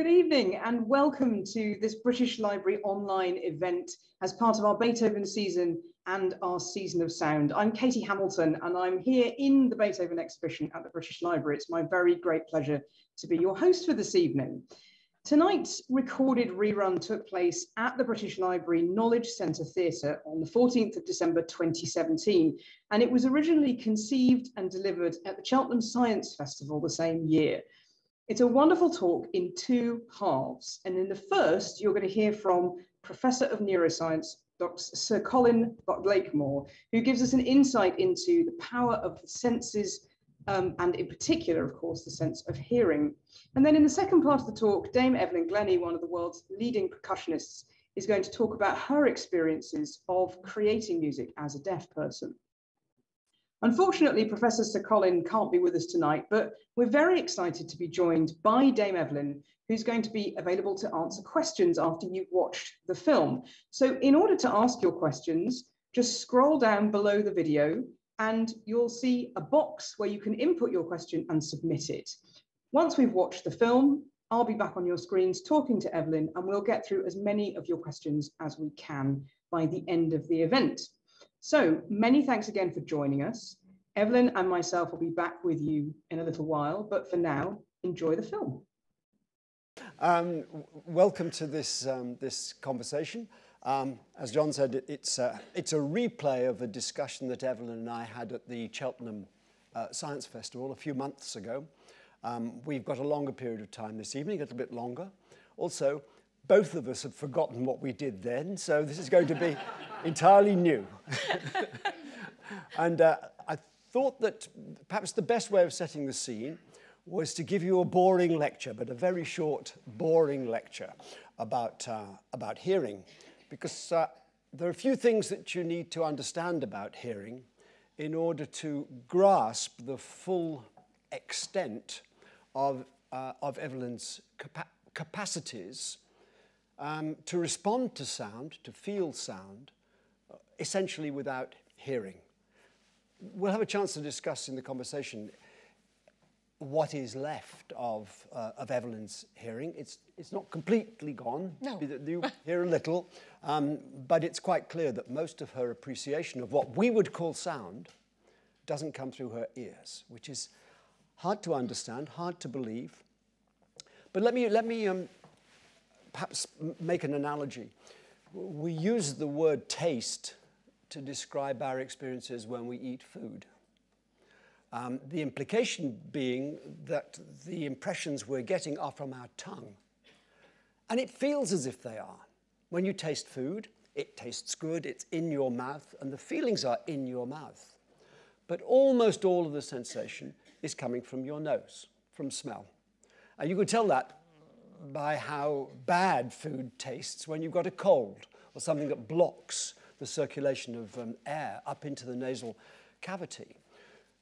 Good evening and welcome to this British Library online event as part of our Beethoven season and our season of sound. I'm Katy Hamilton and I'm here in the Beethoven exhibition at the British Library. It's my very great pleasure to be your host for this evening. Tonight's recorded rerun took place at the British Library Knowledge Centre Theatre on the 14th of December 2017 and it was originally conceived and delivered at the Cheltenham Science Festival the same year. It's a wonderful talk in two halves. And in the first, you're going to hear from Professor of Neuroscience, Dr. Sir Colin Blakemore, who gives us an insight into the power of the senses um, and in particular, of course, the sense of hearing. And then in the second part of the talk, Dame Evelyn Glennie, one of the world's leading percussionists, is going to talk about her experiences of creating music as a deaf person. Unfortunately, Professor Sir Colin can't be with us tonight, but we're very excited to be joined by Dame Evelyn, who's going to be available to answer questions after you've watched the film. So in order to ask your questions, just scroll down below the video and you'll see a box where you can input your question and submit it. Once we've watched the film, I'll be back on your screens talking to Evelyn and we'll get through as many of your questions as we can by the end of the event. So many thanks again for joining us. Evelyn and myself will be back with you in a little while, but for now, enjoy the film. Um, welcome to this, um, this conversation. Um, as John said, it's a, it's a replay of a discussion that Evelyn and I had at the Cheltenham uh, Science Festival a few months ago. Um, we've got a longer period of time this evening, a little bit longer. Also, both of us have forgotten what we did then, so this is going to be entirely new. and uh, I thought that perhaps the best way of setting the scene was to give you a boring lecture, but a very short, boring lecture about, uh, about hearing, because uh, there are a few things that you need to understand about hearing in order to grasp the full extent of, uh, of Evelyn's capa capacities um, to respond to sound, to feel sound, uh, essentially without hearing. We'll have a chance to discuss in the conversation what is left of, uh, of Evelyn's hearing. It's, it's not completely gone. No. You hear a little, um, but it's quite clear that most of her appreciation of what we would call sound doesn't come through her ears, which is hard to understand, hard to believe. But let me, let me um, perhaps make an analogy. We use the word taste to describe our experiences when we eat food. Um, the implication being that the impressions we're getting are from our tongue. And it feels as if they are. When you taste food, it tastes good, it's in your mouth, and the feelings are in your mouth. But almost all of the sensation is coming from your nose, from smell. And you can tell that by how bad food tastes when you've got a cold or something that blocks the circulation of um, air up into the nasal cavity.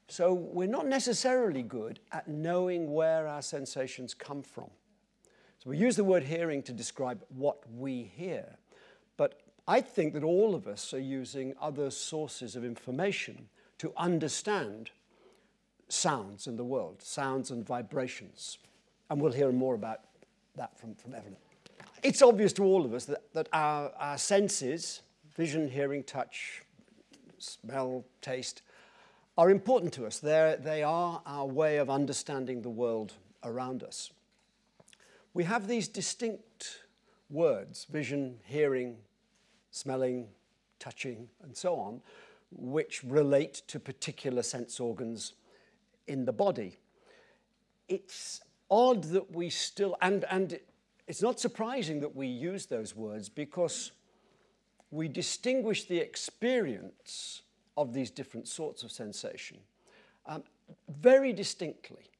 So we're not necessarily good at knowing where our sensations come from. So we use the word hearing to describe what we hear. But I think that all of us are using other sources of information to understand sounds in the world, sounds and vibrations. And we'll hear more about that from, from Evelyn. It's obvious to all of us that, that our, our senses, vision, hearing, touch, smell, taste, are important to us. They're, they are our way of understanding the world around us. We have these distinct words vision, hearing, smelling, touching, and so on, which relate to particular sense organs in the body. It's odd that we still, and, and it's not surprising that we use those words because we distinguish the experience of these different sorts of sensation um, very distinctly.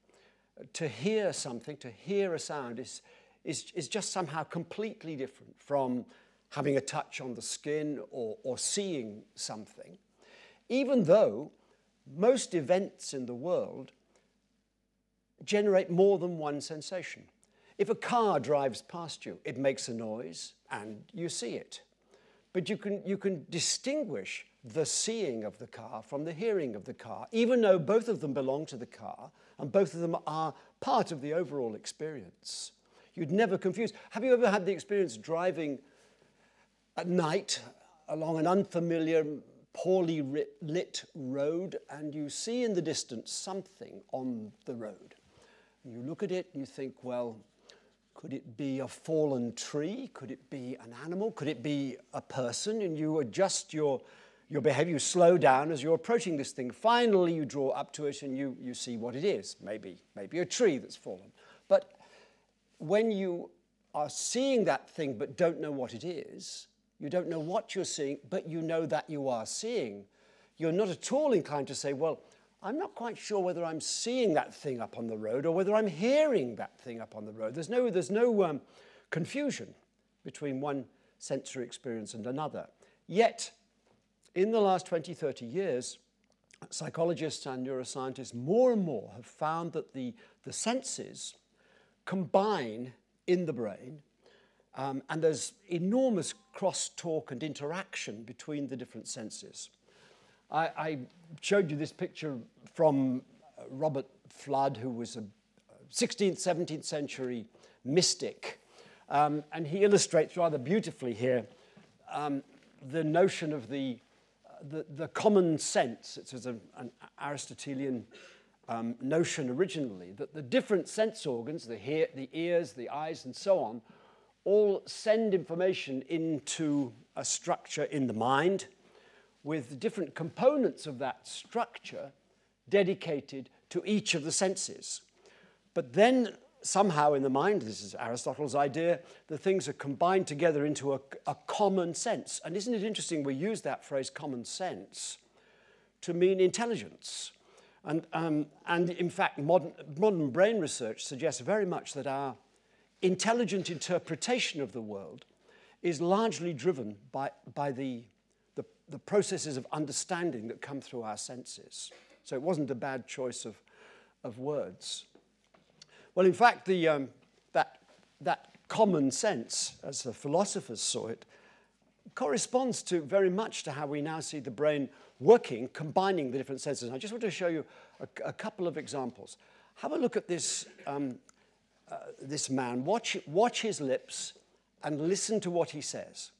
To hear something, to hear a sound, is, is, is just somehow completely different from having a touch on the skin or, or seeing something, even though most events in the world generate more than one sensation. If a car drives past you, it makes a noise and you see it. But you can, you can distinguish the seeing of the car from the hearing of the car, even though both of them belong to the car and both of them are part of the overall experience. You'd never confuse. Have you ever had the experience driving at night along an unfamiliar, poorly lit road and you see in the distance something on the road? You look at it and you think, well, could it be a fallen tree? Could it be an animal? Could it be a person? And you adjust your, your behavior, you slow down as you're approaching this thing. Finally, you draw up to it and you, you see what it is. Maybe, maybe a tree that's fallen. But when you are seeing that thing but don't know what it is, you don't know what you're seeing, but you know that you are seeing, you're not at all inclined to say, well, I'm not quite sure whether I'm seeing that thing up on the road or whether I'm hearing that thing up on the road. There's no, there's no um, confusion between one sensory experience and another. Yet, in the last 20, 30 years, psychologists and neuroscientists more and more have found that the, the senses combine in the brain, um, and there's enormous cross-talk and interaction between the different senses. I, I showed you this picture from Robert Fludd, who was a 16th, 17th century mystic. Um, and he illustrates rather beautifully here um, the notion of the, the, the, common sense. It's an, an Aristotelian um, notion originally that the different sense organs, the, hear, the ears, the eyes, and so on, all send information into a structure in the mind with different components of that structure dedicated to each of the senses. But then somehow in the mind, this is Aristotle's idea, the things are combined together into a, a, common sense. And isn't it interesting we use that phrase common sense to mean intelligence? And, um, and in fact, modern, modern brain research suggests very much that our intelligent interpretation of the world is largely driven by, by the the processes of understanding that come through our senses. So it wasn't a bad choice of, of words. Well, in fact, the, um, that, that common sense, as the philosophers saw it, corresponds to very much to how we now see the brain working, combining the different senses. I just want to show you a, a couple of examples. Have a look at this, um, uh, this man. Watch, watch his lips and listen to what he says.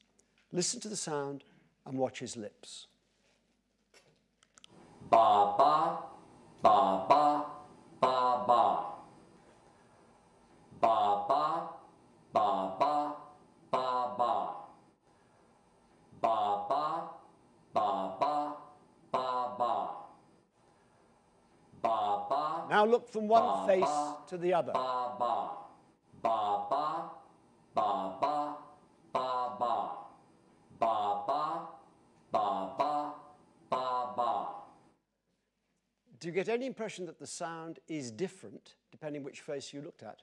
Listen to the sound and watch his lips. Ba ba, ba ba, ba ba. Ba ba, ba ba, ba ba. Ba ba, ba ba, ba ba. Ba ba. Now look from one ba, face ba, to the other. Ba ba. Ba ba, ba ba, ba ba. Ba ba. Ba, Do you get any impression that the sound is different depending which face you looked at?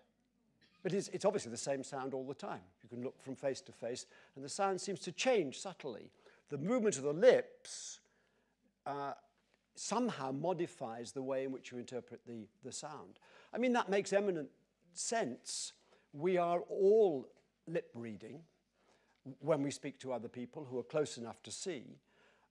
But it's, it's obviously the same sound all the time. You can look from face to face, and the sound seems to change subtly. The movement of the lips uh, somehow modifies the way in which you interpret the, the sound. I mean, that makes eminent sense. We are all lip reading when we speak to other people who are close enough to see.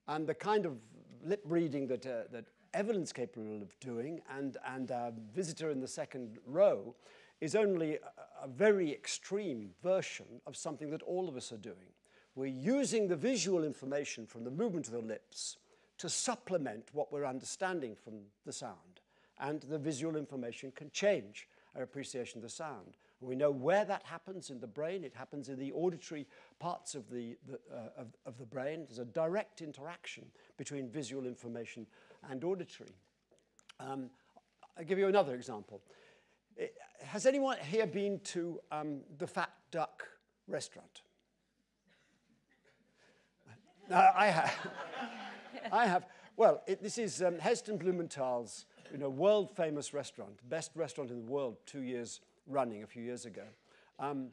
And the kind of lip reading that, uh, that Evelyn's capable of doing and, and our visitor in the second row is only a, a very extreme version of something that all of us are doing. We're using the visual information from the movement of the lips to supplement what we're understanding from the sound. And the visual information can change our appreciation of the sound. We know where that happens in the brain. It happens in the auditory parts of the, the uh, of, of, the brain. There's a direct interaction between visual information and auditory. Um, I'll give you another example. It, has anyone here been to um, the Fat Duck restaurant? no, I have. I have. Well, it, this is um, Heston Blumenthal's you know, world famous restaurant, best restaurant in the world two years running a few years ago. Um,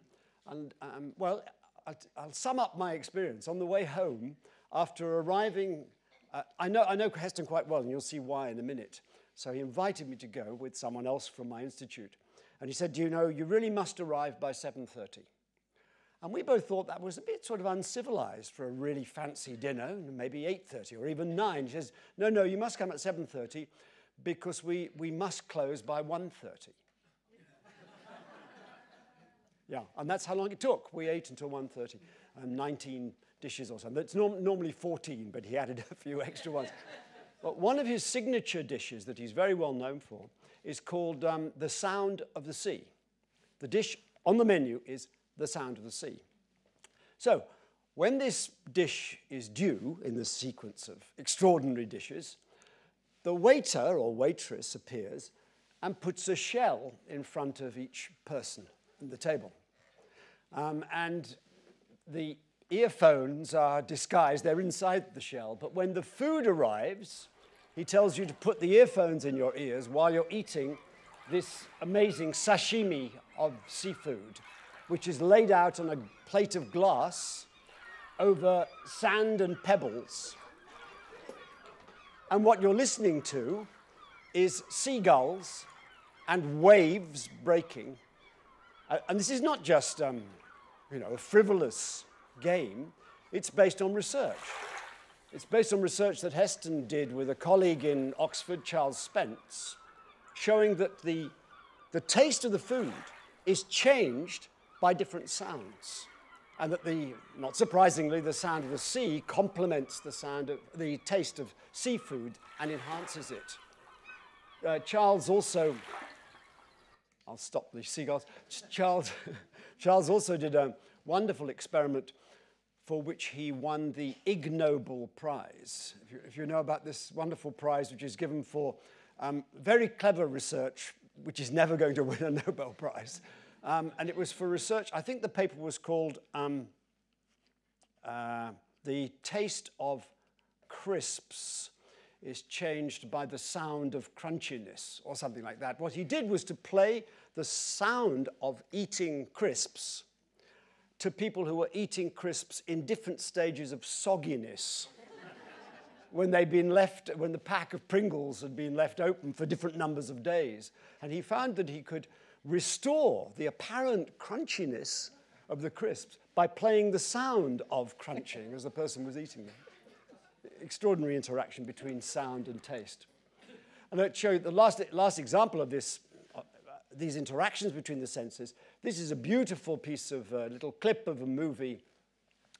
and um, well, I'll, I'll, sum up my experience. On the way home, after arriving, uh, I, know, I know Heston quite well, and you'll see why in a minute. So he invited me to go with someone else from my institute. And he said, Do you know, you really must arrive by 7.30. And we both thought that was a bit sort of uncivilized for a really fancy dinner, maybe 8.30 or even 9. He says, no, no, you must come at 7.30 because we, we must close by 1.30. Yeah, and that's how long it took. We ate until 1.30, um, 19 dishes or something. It's norm- normally 14, but he added a few extra ones. but one of his signature dishes that he's very well known for is called um, the sound of the sea. The dish on the menu is the sound of the sea. So, when this dish is due in the sequence of extraordinary dishes, the waiter or waitress appears and puts a shell in front of each person at the table. Um, and the earphones are disguised, they're inside the shell, but when the food arrives, he tells you to put the earphones in your ears while you're eating this amazing sashimi of seafood, which is laid out on a plate of glass over sand and pebbles. And what you're listening to is seagulls and waves breaking. Uh, and this is not just um, you know, a frivolous game, it's based on research. It's based on research that Heston did with a colleague in Oxford, Charles Spence, showing that the, the taste of the food is changed by different sounds. And that the, not surprisingly, the sound of the sea complements the sound of the taste of seafood and enhances it. Uh, Charles also, I'll stop the seagulls. Charles, Charles also did a wonderful experiment for which he won the Ig Nobel Prize. If you, if you know about this wonderful prize, which is given for um, very clever research, which is never going to win a Nobel Prize. Um, and it was for research, I think the paper was called um, uh, The Taste of Crisps is Changed by the Sound of Crunchiness, or something like that. What he did was to play the sound of eating crisps to people who were eating crisps in different stages of sogginess when they'd been left, when the pack of Pringles had been left open for different numbers of days. And he found that he could restore the apparent crunchiness of the crisps by playing the sound of crunching as the person was eating them. Extraordinary interaction between sound and taste. And I'll show you the last, last example of this, uh, these interactions between the senses. This is a beautiful piece of a uh, little clip of a movie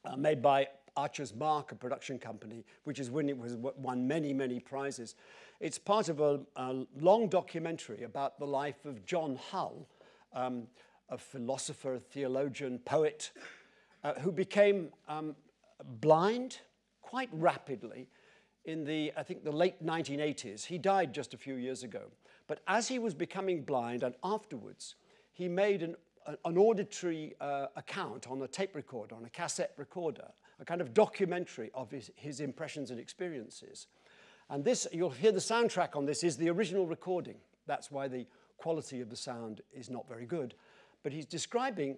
uh, made by Archer's Mark, a production company, which is has won, was won many, many prizes. It's part of a, a long documentary about the life of John Hull, um, a philosopher, theologian, poet, uh, who became um, blind quite rapidly in the, I think, the late 1980s. He died just a few years ago. But as he was becoming blind and afterwards, he made an, an auditory uh, account on a tape recorder, on a cassette recorder, a kind of documentary of his, his impressions and experiences. And this, you'll hear the soundtrack on this, is the original recording. That's why the quality of the sound is not very good. But he's describing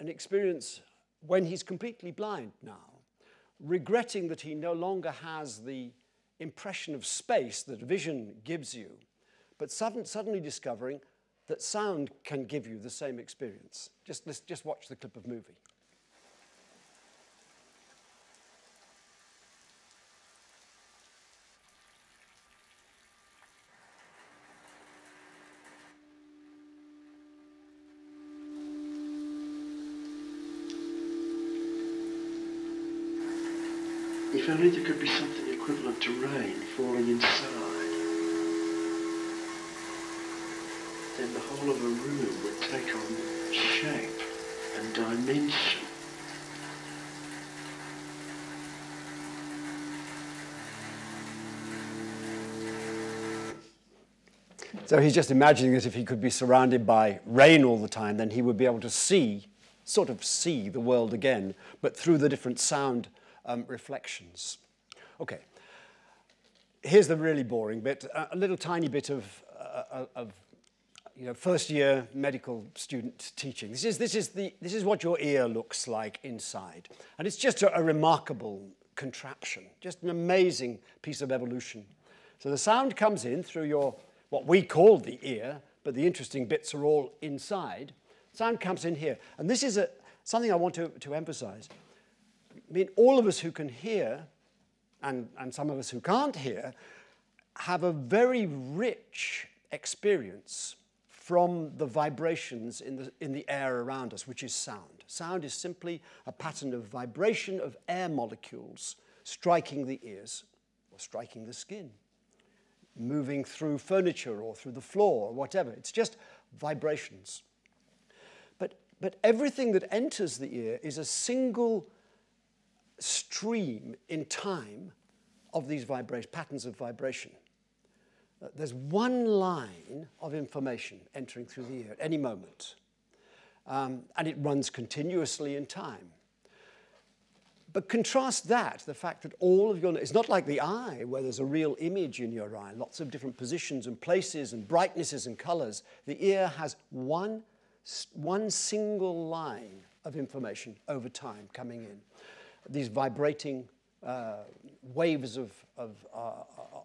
an experience when he's completely blind now, regretting that he no longer has the impression of space that vision gives you, but suddenly discovering that sound can give you the same experience. Just, just watch the clip of movie. If only there could be something equivalent to rain falling inside. Then the whole of a room would take on shape and dimension. So he's just imagining that if he could be surrounded by rain all the time, then he would be able to see, sort of see the world again, but through the different sound um, reflections. Okay, here's the really boring bit, a little tiny bit of, uh, of you know, first year medical student teaching. This is, this, is the, this is what your ear looks like inside. And it's just a, a remarkable contraption, just an amazing piece of evolution. So the sound comes in through your, what we call the ear, but the interesting bits are all inside. Sound comes in here. And this is a, something I want to, to emphasize. I mean, all of us who can hear, and, and some of us who can't hear, have a very rich experience from the vibrations in the, in the air around us, which is sound. Sound is simply a pattern of vibration of air molecules striking the ears or striking the skin, moving through furniture or through the floor or whatever. It's just vibrations. But, but everything that enters the ear is a single stream in time of these patterns of vibration. Uh, there's one line of information entering through the ear at any moment, um, and it runs continuously in time. But contrast that, the fact that all of your, it's not like the eye where there's a real image in your eye, lots of different positions and places and brightnesses and colors. The ear has one, one single line of information over time coming in. These vibrating uh, waves of, of, uh,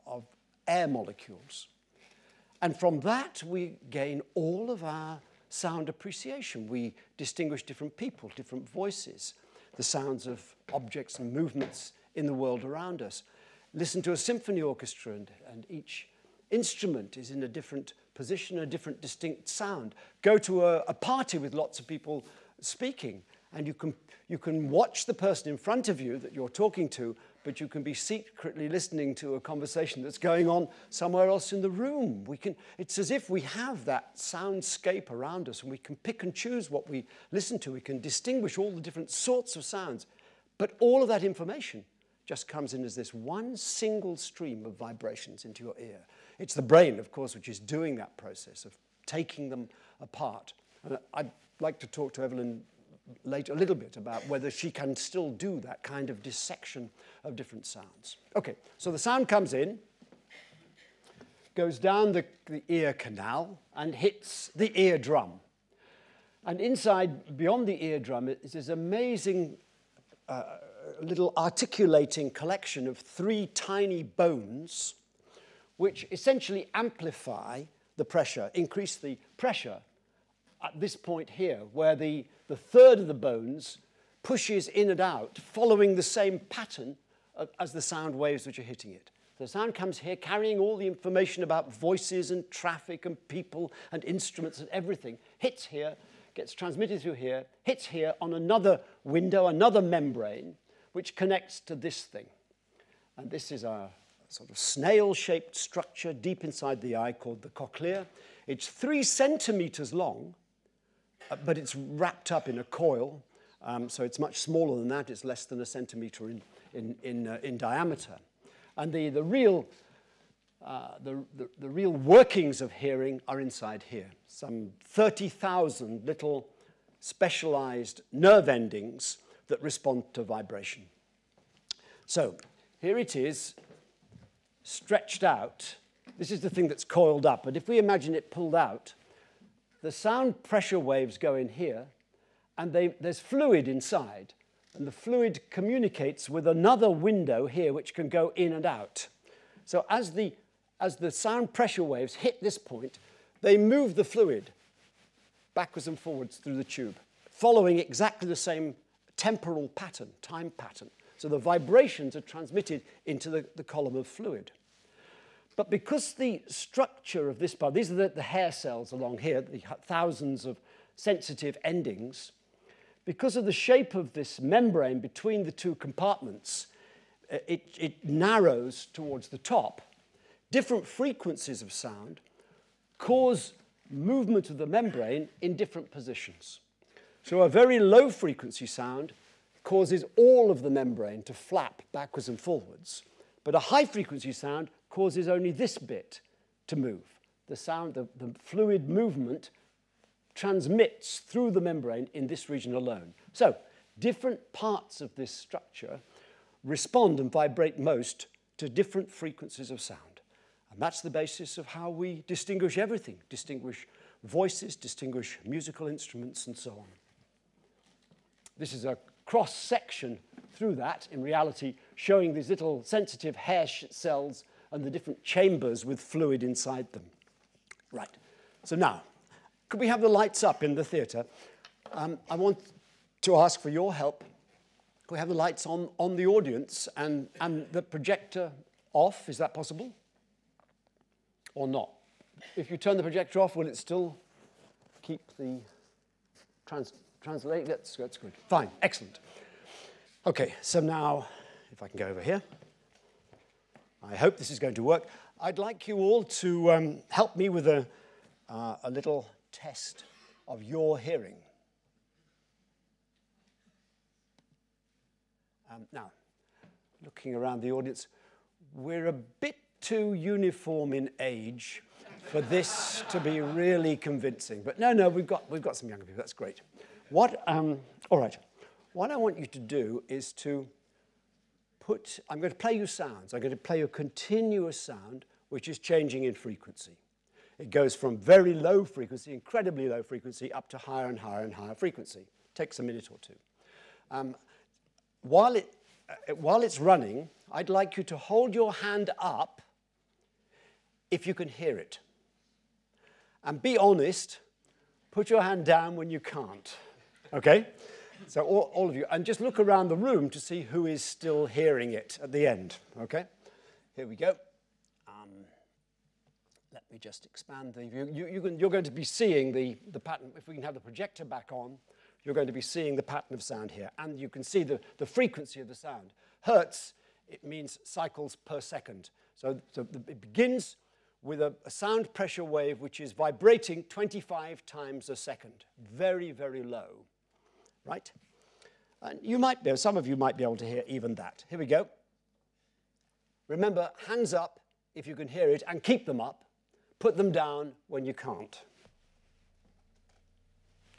of air molecules. And from that, we gain all of our sound appreciation. We distinguish different people, different voices, the sounds of objects and movements in the world around us. Listen to a symphony orchestra, and, and each instrument is in a different position, a different distinct sound. Go to a, a party with lots of people speaking, and you can, you can watch the person in front of you that you're talking to but you can be secretly listening to a conversation that's going on somewhere else in the room. We can, it's as if we have that soundscape around us and we can pick and choose what we listen to. We can distinguish all the different sorts of sounds. But all of that information just comes in as this one single stream of vibrations into your ear. It's the brain, of course, which is doing that process of taking them apart. And I'd like to talk to Evelyn later a little bit about whether she can still do that kind of dissection of different sounds. Okay, so the sound comes in, goes down the, the ear canal, and hits the eardrum. And inside, beyond the eardrum, is this amazing uh, little articulating collection of three tiny bones, which essentially amplify the pressure, increase the pressure at this point here, where the, the third of the bones pushes in and out, following the same pattern as the sound waves which are hitting it. The sound comes here carrying all the information about voices and traffic and people and instruments and everything, hits here, gets transmitted through here, hits here on another window, another membrane, which connects to this thing. And this is a sort of snail shaped structure deep inside the eye called the cochlea. It's three centimeters long uh, but it's wrapped up in a coil, um, so it's much smaller than that. It's less than a centimeter in, in, in, uh, in diameter. And the, the, real, uh, the, the, the real workings of hearing are inside here. Some 30,000 little specialized nerve endings that respond to vibration. So here it is, stretched out. This is the thing that's coiled up, but if we imagine it pulled out, the sound pressure waves go in here, and they, there's fluid inside, and the fluid communicates with another window here which can go in and out. So as the, as the sound pressure waves hit this point, they move the fluid backwards and forwards through the tube, following exactly the same temporal pattern, time pattern. So the vibrations are transmitted into the, the column of fluid. But because the structure of this part, these are the, the hair cells along here, the thousands of sensitive endings, because of the shape of this membrane between the two compartments, uh, it, it narrows towards the top. Different frequencies of sound cause movement of the membrane in different positions. So a very low frequency sound causes all of the membrane to flap backwards and forwards, but a high frequency sound causes only this bit to move. The sound, the, the fluid movement transmits through the membrane in this region alone. So different parts of this structure respond and vibrate most to different frequencies of sound. And that's the basis of how we distinguish everything, distinguish voices, distinguish musical instruments, and so on. This is a cross section through that, in reality, showing these little sensitive hair cells and the different chambers with fluid inside them. Right. So now, could we have the lights up in the theatre? Um, I want to ask for your help. Could we have the lights on, on the audience and, and the projector off? Is that possible? Or not? If you turn the projector off, will it still keep the trans translate. That's, that's good. Fine, excellent. Okay, so now, if I can go over here. I hope this is going to work. I'd like you all to um, help me with a, uh, a little test of your hearing. Um, now, looking around the audience, we're a bit too uniform in age for this to be really convincing. But no, no, we've got, we've got some younger people. That's great. What, um, all right, what I want you to do is to put, I'm going to play you sounds. I'm going to play you a continuous sound which is changing in frequency. It goes from very low frequency, incredibly low frequency, up to higher and higher and higher frequency. It takes a minute or two. Um, while, it, uh, while it's running, I'd like you to hold your hand up if you can hear it. And be honest, put your hand down when you can't. Okay? So, all, all, of you, and just look around the room to see who is still hearing it at the end. Okay? Here we go. Um, let me just expand the view. You, you can, you're going to be seeing the, the pattern. If we can have the projector back on, you're going to be seeing the pattern of sound here. And you can see the, the frequency of the sound. Hertz, it means cycles per second. So, so the, it begins with a, a, sound pressure wave which is vibrating 25 times a second. Very, very low, right? And you might be, some of you might be able to hear even that. Here we go. Remember, hands up if you can hear it, and keep them up. Put them down when you can't.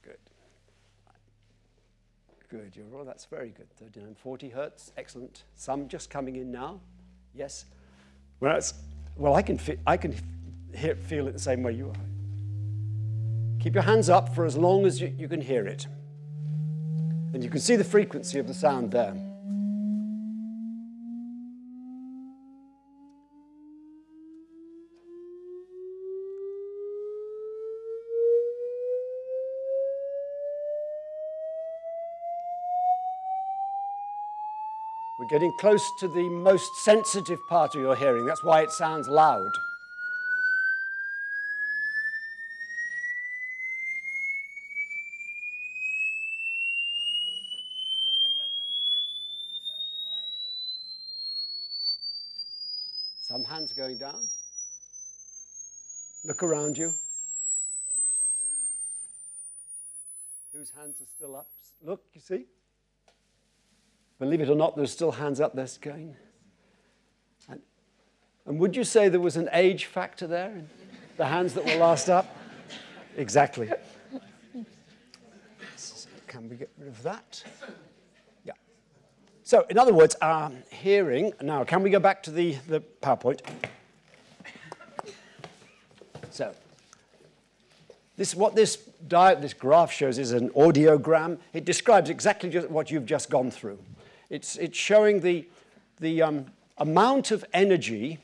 Good. Good, you're all, that's very good. 39, 40 hertz, excellent. Some just coming in now. Yes. Well, well I can, I can hear, feel it the same way you are. Keep your hands up for as long as you, you can hear it. And you can see the frequency of the sound there. We're getting close to the most sensitive part of your hearing. That's why it sounds loud. Some hands going down. Look around you. Whose hands are still up? Look, you see? Believe it or not, there's still hands up there going. And, and would you say there was an age factor there in the hands that were last up? Exactly. Can we get rid of that? So in other words, um, hearing, now can we go back to the, the PowerPoint? So this, what this, diet, this graph shows is an audiogram. It describes exactly what you've just gone through. It's, it's showing the, the um, amount of energy,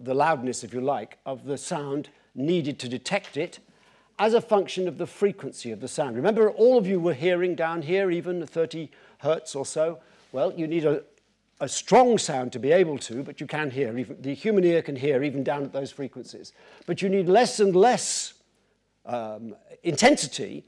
the loudness, if you like, of the sound needed to detect it as a function of the frequency of the sound. Remember, all of you were hearing down here, even 30 hertz or so. Well, you need a, a strong sound to be able to, but you can hear. Even, the human ear can hear even down at those frequencies. But you need less and less um, intensity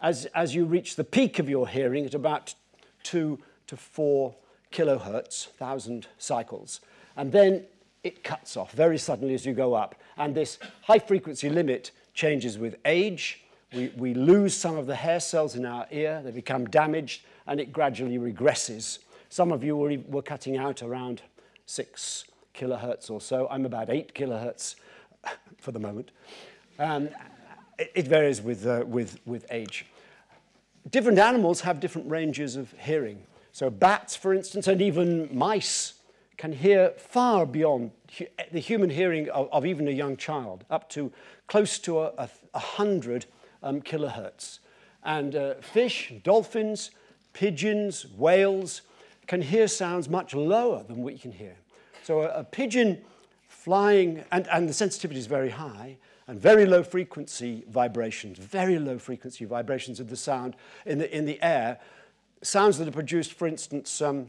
as, as you reach the peak of your hearing at about two to four kilohertz, thousand cycles. And then it cuts off very suddenly as you go up. And this high frequency limit changes with age. We, we lose some of the hair cells in our ear, they become damaged, and it gradually regresses. Some of you were, were cutting out around six kilohertz or so. I'm about eight kilohertz for the moment. Um, it, it, varies with, uh, with, with age. Different animals have different ranges of hearing. So bats, for instance, and even mice can hear far beyond hu the human hearing of, of, even a young child, up to close to a, a, a hundred um, kilohertz. And uh, fish, dolphins, pigeons, whales can hear sounds much lower than we can hear. So a, a pigeon flying, and, and the sensitivity is very high, and very low frequency vibrations, very low frequency vibrations of the sound in the, in the air, sounds that are produced, for instance, um,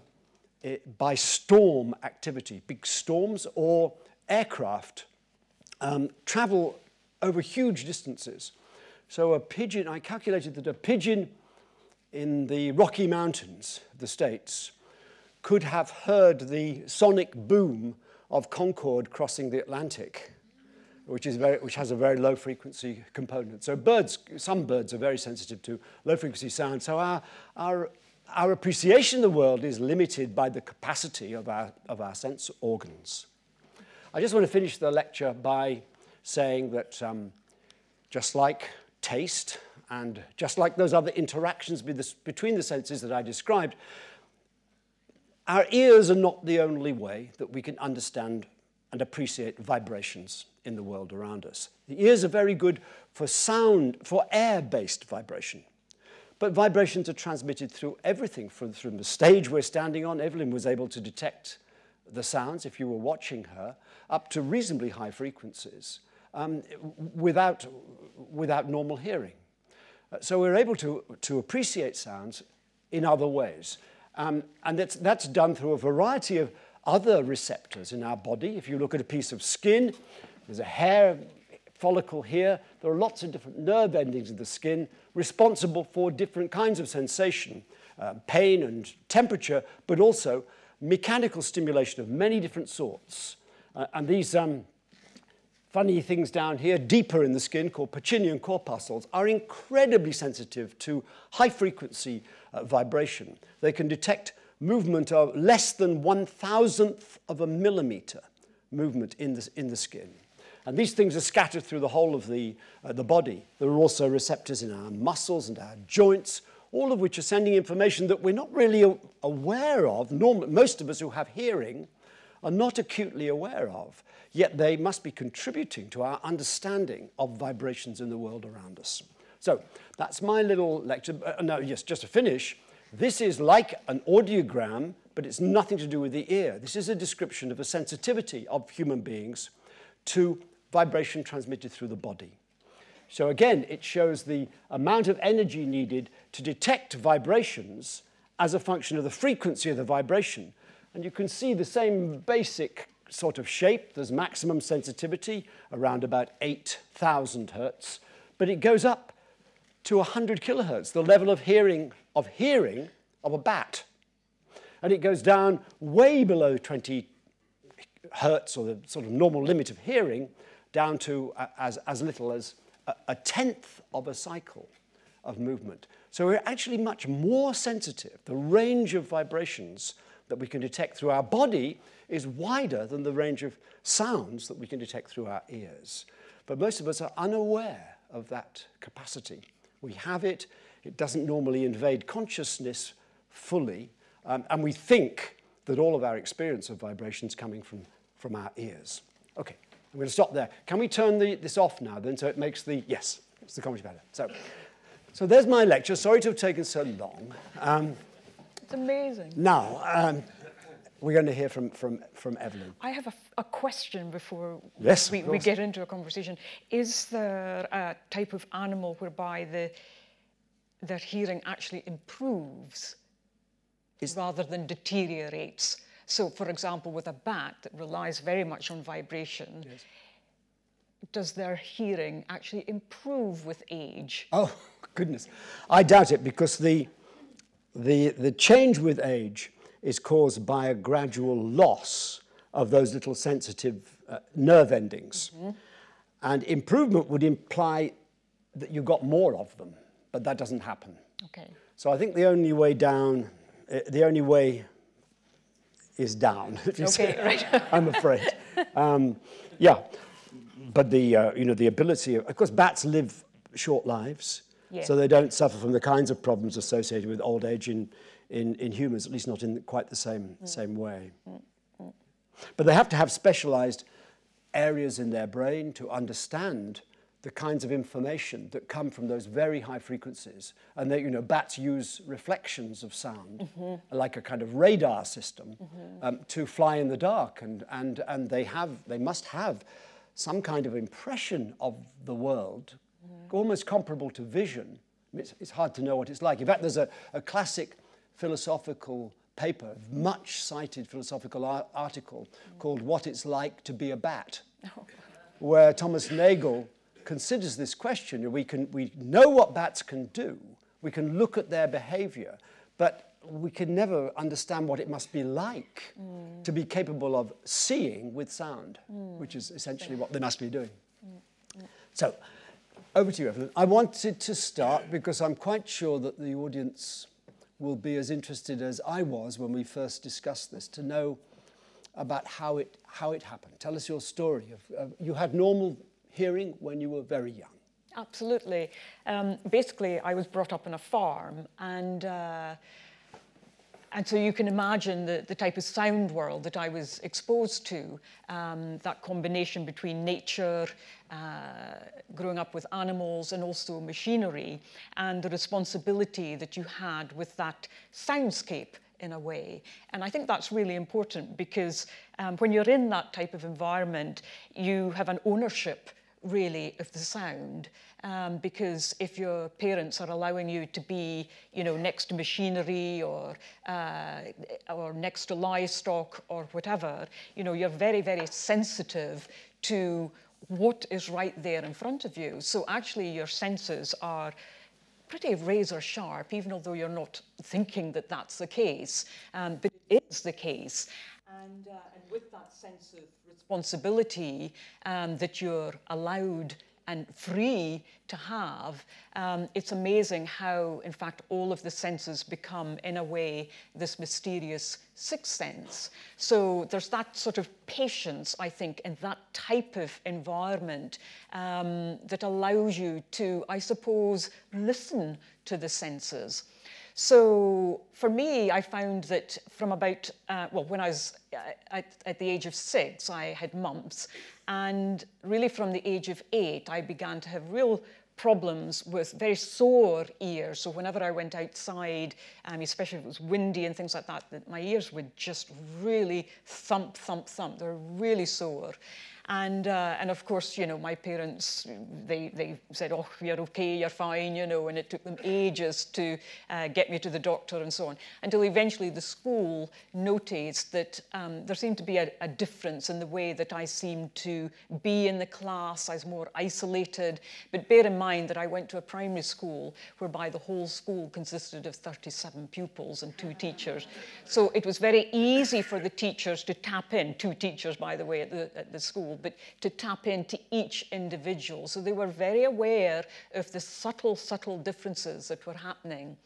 it, by storm activity, big storms, or aircraft um, travel over huge distances. So a pigeon, I calculated that a pigeon in the Rocky Mountains of the States could have heard the sonic boom of Concorde crossing the Atlantic, which, is very, which has a very low frequency component. So birds, some birds are very sensitive to low frequency sound. So our, our, our appreciation of the world is limited by the capacity of our, of our sense organs. I just want to finish the lecture by saying that um, just like taste, and just like those other interactions between the senses that I described, our ears are not the only way that we can understand and appreciate vibrations in the world around us. The ears are very good for sound, for air-based vibration. But vibrations are transmitted through everything, from, from the stage we're standing on. Evelyn was able to detect the sounds, if you were watching her, up to reasonably high frequencies um, without, without normal hearing. Uh, so we're able to, to appreciate sounds in other ways. Um, and that's, that's done through a variety of other receptors in our body. If you look at a piece of skin, there's a hair follicle here. There are lots of different nerve endings of the skin responsible for different kinds of sensation, uh, pain and temperature, but also mechanical stimulation of many different sorts. Uh, and these um, funny things down here, deeper in the skin, called Pacinian corpuscles, are incredibly sensitive to high frequency uh, vibration. They can detect movement of less than one thousandth of a millimeter movement in the, in the skin. And these things are scattered through the whole of the, uh, the body. There are also receptors in our muscles and our joints, all of which are sending information that we're not really aware of. Normal, most of us who have hearing are not acutely aware of yet they must be contributing to our understanding of vibrations in the world around us. So that's my little lecture. Uh, no, yes, just to finish, this is like an audiogram, but it's nothing to do with the ear. This is a description of a sensitivity of human beings to vibration transmitted through the body. So again, it shows the amount of energy needed to detect vibrations as a function of the frequency of the vibration. And you can see the same basic sort of shape. There's maximum sensitivity around about 8,000 hertz, but it goes up to 100 kilohertz, the level of hearing of hearing of a bat. And it goes down way below 20 hertz, or the sort of normal limit of hearing, down to uh, as, as little as a, a tenth of a cycle of movement. So we're actually much more sensitive. The range of vibrations that we can detect through our body is wider than the range of sounds that we can detect through our ears. But most of us are unaware of that capacity. We have it, it doesn't normally invade consciousness fully, um, and we think that all of our experience of vibrations coming from, from our ears. Okay, I'm going to stop there. Can we turn the, this off now then so it makes the, yes, it's the commentary better. So, so there's my lecture. Sorry to have taken so long. Um, it's amazing. Now, um, we're going to hear from, from, from Evelyn. I have a, a question before yes, we, we get into a conversation. Is there a type of animal whereby the, their hearing actually improves is, rather than deteriorates? So, for example, with a bat that relies very much on vibration, yes. does their hearing actually improve with age? Oh, goodness. I doubt it because the, the, the change with age is caused by a gradual loss of those little sensitive uh, nerve endings. Mm -hmm. And improvement would imply that you got more of them, but that doesn't happen. Okay. So I think the only way down, uh, the only way is down. If you okay, say, right. I'm afraid. Um, yeah, but the uh, you know the ability of, of course bats live short lives, yeah. so they don't suffer from the kinds of problems associated with old age in in, in humans, at least not in quite the same, mm. same way. Mm. Mm. But they have to have specialized areas in their brain to understand the kinds of information that come from those very high frequencies. And they, you know, bats use reflections of sound, mm -hmm. like a kind of radar system, mm -hmm. um, to fly in the dark. And, and, and they, have, they must have some kind of impression of the world, -hmm. almost comparable to vision. It's, it's, hard to know what it's like. In fact, there's a, a classic philosophical paper, much cited philosophical article called What It's Like to Be a Bat, where Thomas Nagel considers this question. We, can, we know what bats can do, we can look at their behavior, but we can never understand what it must be like mm. to be capable of seeing with sound, mm. which is essentially what they must be doing. Mm. So, over to you, Evelyn. I wanted to start because I'm quite sure that the audience will be as interested as I was when we first discussed this to know about how it, how it happened. Tell us your story. Of, you had normal hearing when you were very young. Absolutely. Um, basically, I was brought up on a farm and uh, and so you can imagine the, the type of sound world that I was exposed to, um, that combination between nature, uh, growing up with animals and also machinery, and the responsibility that you had with that soundscape in a way. And I think that's really important because um, when you're in that type of environment, you have an ownership really of the sound um, because if your parents are allowing you to be, you know, next to machinery or uh, or next to livestock or whatever, you know, you're very very sensitive to what is right there in front of you. So actually, your senses are pretty razor sharp, even although you're not thinking that that's the case, um, but it is the case. And, uh, and with that sense of responsibility um, that you're allowed and free to have, um, it's amazing how, in fact, all of the senses become, in a way, this mysterious sixth sense. So there's that sort of patience, I think, in that type of environment um, that allows you to, I suppose, listen to the senses. So for me, I found that from about, uh, well, when I was uh, at, at, the age of six, I had mumps. And really from the age of eight, I began to have real problems with very sore ears. So whenever I went outside, um, especially if it was windy and things like that, that my ears would just really thump, thump, thump. They're really sore. And, uh, and of course, you know, my parents, they, they said, oh, you're okay, you're fine, you know, and it took them ages to uh, get me to the doctor and so on, until eventually the school noticed that um, there seemed to be a, a difference in the way that I seemed to be in the class. I was more isolated. But bear in mind that I went to a primary school whereby the whole school consisted of 37 pupils and two teachers. So it was very easy for the teachers to tap in, two teachers, by the way, at the, at the school, but to tap into each individual. So they were very aware of the subtle, subtle differences that were happening.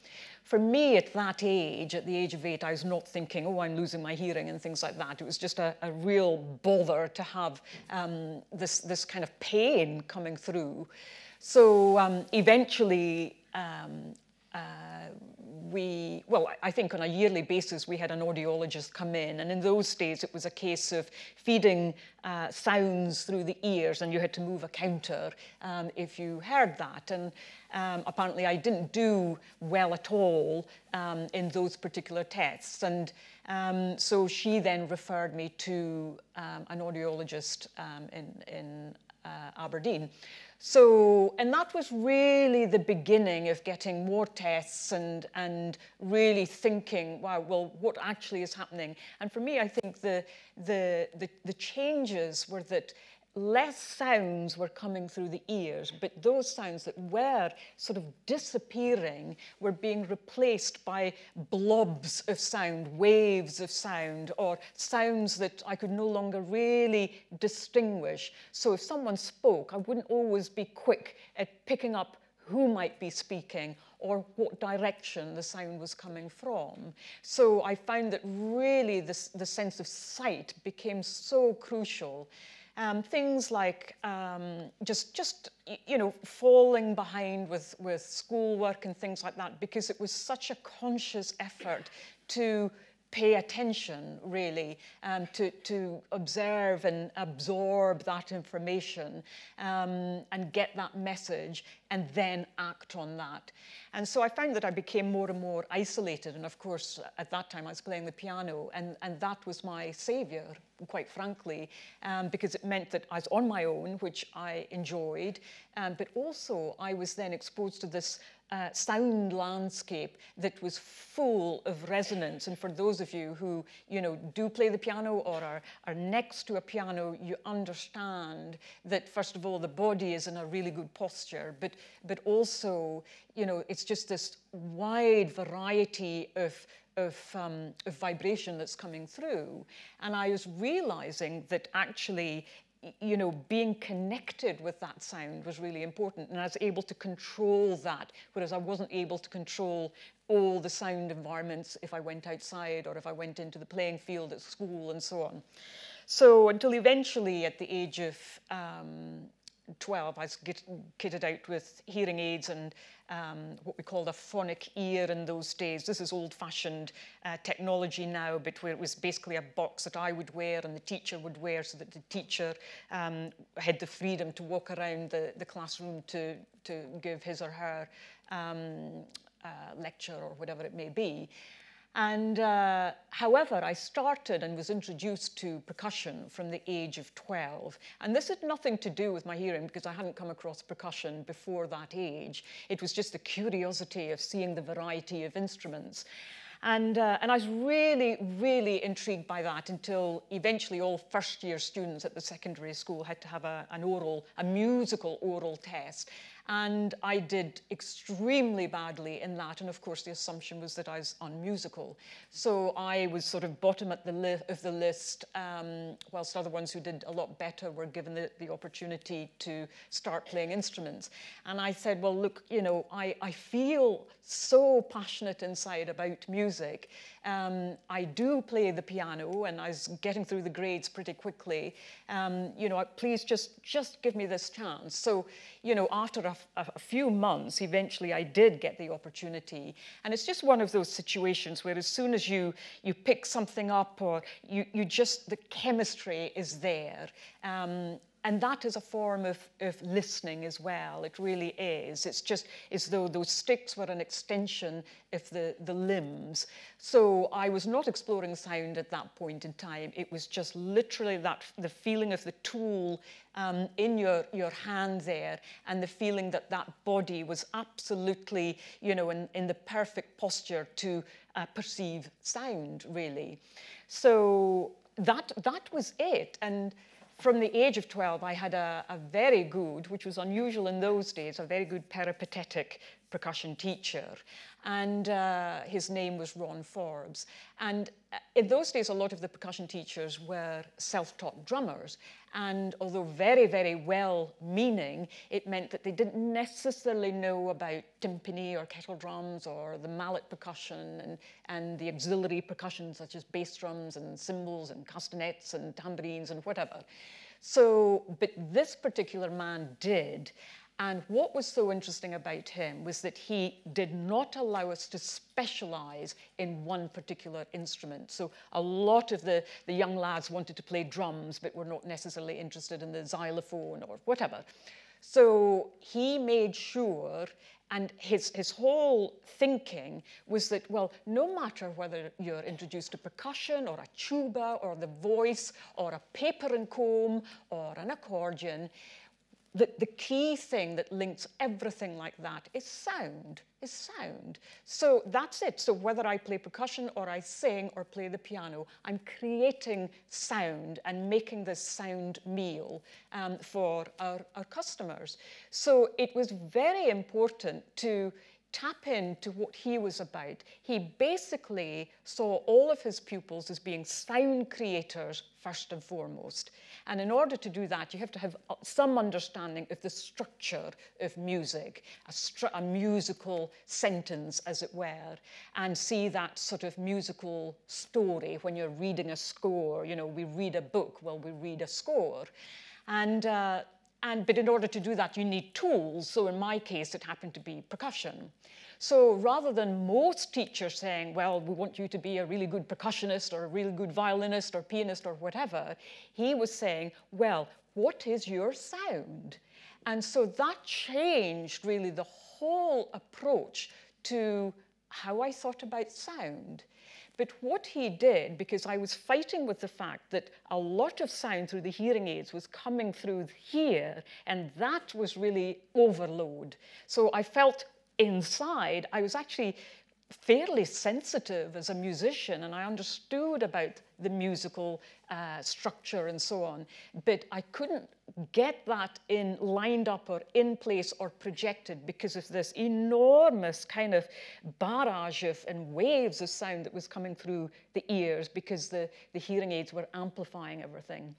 For me, at that age, at the age of eight, I was not thinking, oh, I'm losing my hearing and things like that. It was just a, a real bother to have um, this, this kind of pain coming through. So um, eventually, um, uh, we, well, I think on a yearly basis, we had an audiologist come in. And in those days, it was a case of feeding uh, sounds through the ears, and you had to move a counter um, if you heard that. And um, apparently, I didn't do well at all um, in those particular tests. And um, so she then referred me to um, an audiologist um, in, in uh, Aberdeen. So, and that was really the beginning of getting more tests and, and really thinking, wow, well, what actually is happening? And for me, I think the, the, the, the changes were that less sounds were coming through the ears, but those sounds that were sort of disappearing were being replaced by blobs of sound, waves of sound, or sounds that I could no longer really distinguish. So if someone spoke, I wouldn't always be quick at picking up who might be speaking or what direction the sound was coming from. So I found that really this, the sense of sight became so crucial. Um, things like um, just, just, you know, falling behind with, with schoolwork and things like that because it was such a conscious effort to pay attention, really, um, to, to observe and absorb that information um, and get that message and then act on that. And so I found that I became more and more isolated. And of course, at that time, I was playing the piano, and, and that was my savior, quite frankly, um, because it meant that I was on my own, which I enjoyed, um, but also I was then exposed to this uh, sound landscape that was full of resonance. And for those of you who, you know, do play the piano or are, are next to a piano, you understand that, first of all, the body is in a really good posture, but, but also, you know, it's just this wide variety of of, um, of, vibration that's coming through. And I was realizing that actually you know, being connected with that sound was really important. And I was able to control that, whereas I wasn't able to control all the sound environments if I went outside or if I went into the playing field at school and so on. So until eventually at the age of um, 12, I was get, kitted out with hearing aids and um, what we called a phonic ear in those days. This is old-fashioned uh, technology now, but where it was basically a box that I would wear and the teacher would wear so that the teacher um, had the freedom to walk around the, the classroom to, to give his or her um, uh, lecture or whatever it may be. And uh, however, I started and was introduced to percussion from the age of 12. And this had nothing to do with my hearing because I hadn't come across percussion before that age. It was just the curiosity of seeing the variety of instruments. And, uh, and I was really, really intrigued by that until eventually all first year students at the secondary school had to have a, an oral, a musical oral test. And I did extremely badly in that. And of course, the assumption was that I was unmusical. So I was sort of bottom at the of the list, um, whilst other ones who did a lot better were given the, the opportunity to start playing instruments. And I said, well, look, you know, I, I feel so passionate inside about music. Um, I do play the piano and I was getting through the grades pretty quickly. Um, you know, please just, just give me this chance. So, you know, after a, a, few months, eventually I did get the opportunity. And it's just one of those situations where as soon as you, you pick something up or you, you just, the chemistry is there. Um, and that is a form of, of listening as well. It really is. It's just as though those sticks were an extension of the, the limbs. So I was not exploring sound at that point in time. It was just literally that the feeling of the tool um, in your, your hand there and the feeling that that body was absolutely, you know, in, in the perfect posture to uh, perceive sound, really. So that, that was it. And from the age of 12, I had a, a, very good, which was unusual in those days, a very good peripatetic percussion teacher. And uh, his name was Ron Forbes. And uh, in those days, a lot of the percussion teachers were self-taught drummers. And although very, very well-meaning, it meant that they didn't necessarily know about timpani or kettle drums or the mallet percussion and, and the auxiliary percussion such as bass drums and cymbals and castanets and tambourines and whatever. So, but this particular man did. And what was so interesting about him was that he did not allow us to specialize in one particular instrument. So a lot of the, the young lads wanted to play drums, but were not necessarily interested in the xylophone or whatever. So he made sure, and his, his whole thinking was that, well, no matter whether you're introduced to percussion or a tuba or the voice or a paper and comb or an accordion, the, the key thing that links everything like that is sound, is sound. So that's it. So whether I play percussion or I sing or play the piano, I'm creating sound and making this sound meal um, for our, our customers. So it was very important to tap into what he was about. He basically saw all of his pupils as being sound creators first and foremost. And in order to do that, you have to have uh, some understanding of the structure of music, a, a musical sentence, as it were, and see that sort of musical story when you're reading a score. You know, we read a book, well, we read a score. And uh, and, but in order to do that, you need tools. So in my case, it happened to be percussion. So rather than most teachers saying, well, we want you to be a really good percussionist or a really good violinist or pianist or whatever, he was saying, well, what is your sound? And so that changed really the whole approach to how I thought about sound. But what he did, because I was fighting with the fact that a lot of sound through the hearing aids was coming through here, and that was really overload. So I felt inside, I was actually fairly sensitive as a musician and I understood about the musical uh, structure and so on, but I couldn't get that in lined up or in place or projected because of this enormous kind of barrage of and waves of sound that was coming through the ears because the, the hearing aids were amplifying everything.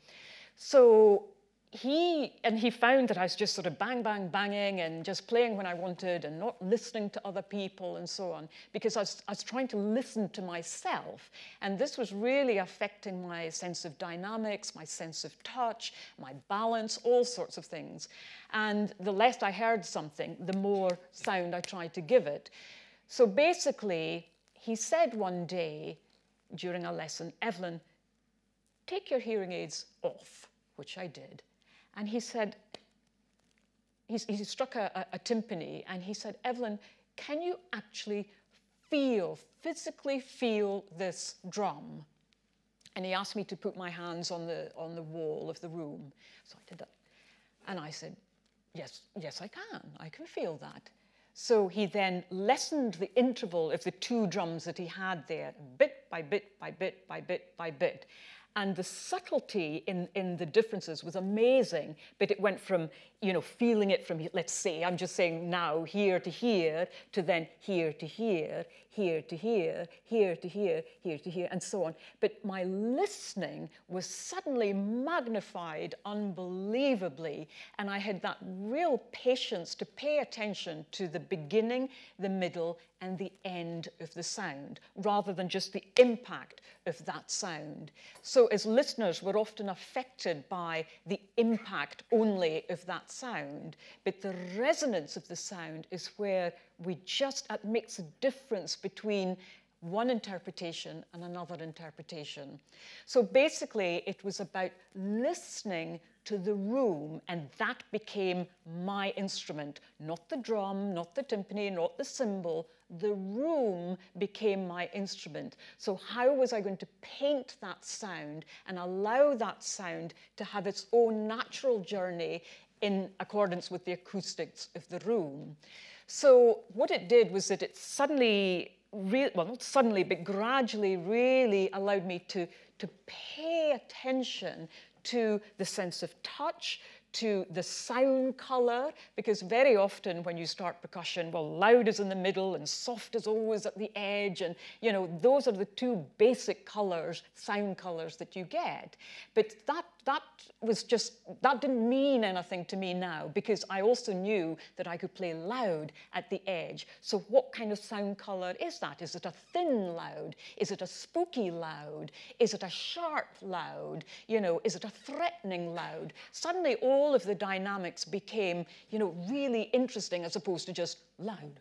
So he and he found that I was just sort of bang, bang, banging and just playing when I wanted and not listening to other people and so on, because I was, I was trying to listen to myself. And this was really affecting my sense of dynamics, my sense of touch, my balance, all sorts of things. And the less I heard something, the more sound I tried to give it. So basically, he said one day during a lesson, Evelyn, take your hearing aids off, which I did. And he said, he, he struck a, a, timpani and he said, Evelyn, can you actually feel, physically feel this drum? And he asked me to put my hands on the, on the wall of the room. So I did that. And I said, yes, yes, I can. I can feel that. So he then lessened the interval of the two drums that he had there, bit by bit by bit by bit by bit. And the subtlety in, in the differences was amazing, but it went from, you know, feeling it from, let's say, I'm just saying now, here to here, to then here to here, here to here, here to here, here to here, and so on. But my listening was suddenly magnified unbelievably, and I had that real patience to pay attention to the beginning, the middle, and the end of the sound, rather than just the impact of that sound. So as listeners, we're often affected by the impact only of that sound, but the resonance of the sound is where we just, makes a difference between one interpretation and another interpretation. So basically, it was about listening to the room, and that became my instrument. Not the drum, not the timpani, not the cymbal. The room became my instrument. So, how was I going to paint that sound and allow that sound to have its own natural journey in accordance with the acoustics of the room? So, what it did was that it suddenly well, not suddenly, but gradually really allowed me to, to pay attention to the sense of touch, to the sound color, because very often when you start percussion, well, loud is in the middle and soft is always at the edge. And, you know, those are the two basic colors, sound colors that you get. But that, that was just, that didn't mean anything to me now because I also knew that I could play loud at the edge. So what kind of sound color is that? Is it a thin loud? Is it a spooky loud? Is it a sharp loud? You know, is it a threatening loud? Suddenly all all of the dynamics became, you know, really interesting as opposed to just loud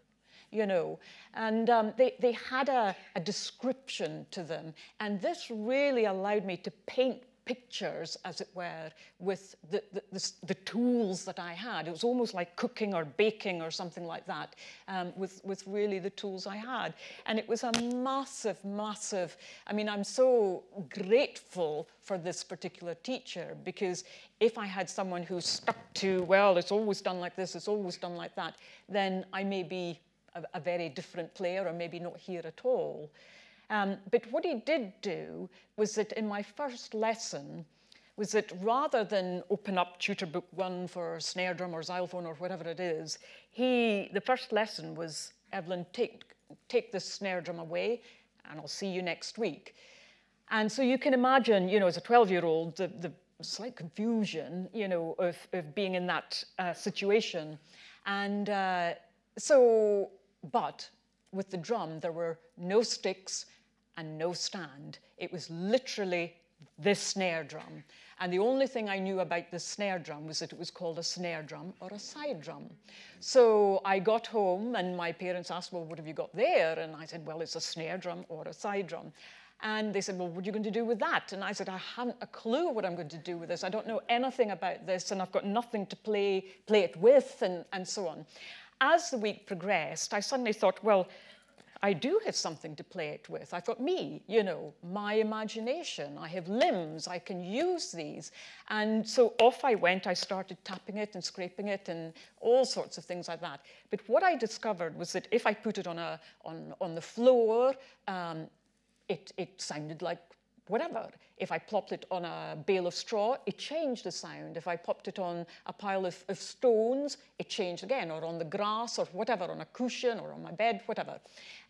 you know. And um, they, they had a, a description to them. And this really allowed me to paint pictures, as it were, with the, the, the, the, tools that I had. It was almost like cooking or baking or something like that, um, with, with really the tools I had. And it was a massive, massive, I mean, I'm so grateful for this particular teacher because if I had someone who stuck to, well, it's always done like this, it's always done like that, then I may be a, a very different player or maybe not here at all. Um, but what he did do was that in my first lesson, was that rather than open up tutor book one for snare drum or xylophone or whatever it is, he, the first lesson was, Evelyn, take, take the snare drum away and I'll see you next week. And so you can imagine, you know, as a 12-year-old, the, the slight confusion, you know, of, of being in that uh, situation. And uh, so, but with the drum, there were no sticks, and no stand. It was literally this snare drum. And the only thing I knew about the snare drum was that it was called a snare drum or a side drum. So I got home and my parents asked, well, what have you got there? And I said, well, it's a snare drum or a side drum. And they said, well, what are you going to do with that? And I said, I haven't a clue what I'm going to do with this. I don't know anything about this, and I've got nothing to play, play it with, and, and so on. As the week progressed, I suddenly thought, well, I do have something to play it with. I've got me, you know, my imagination. I have limbs. I can use these. And so off I went. I started tapping it and scraping it and all sorts of things like that. But what I discovered was that if I put it on, a, on, on the floor, um, it, it sounded like whatever. If I plopped it on a bale of straw, it changed the sound. If I popped it on a pile of, of, stones, it changed again, or on the grass, or whatever, on a cushion, or on my bed, whatever.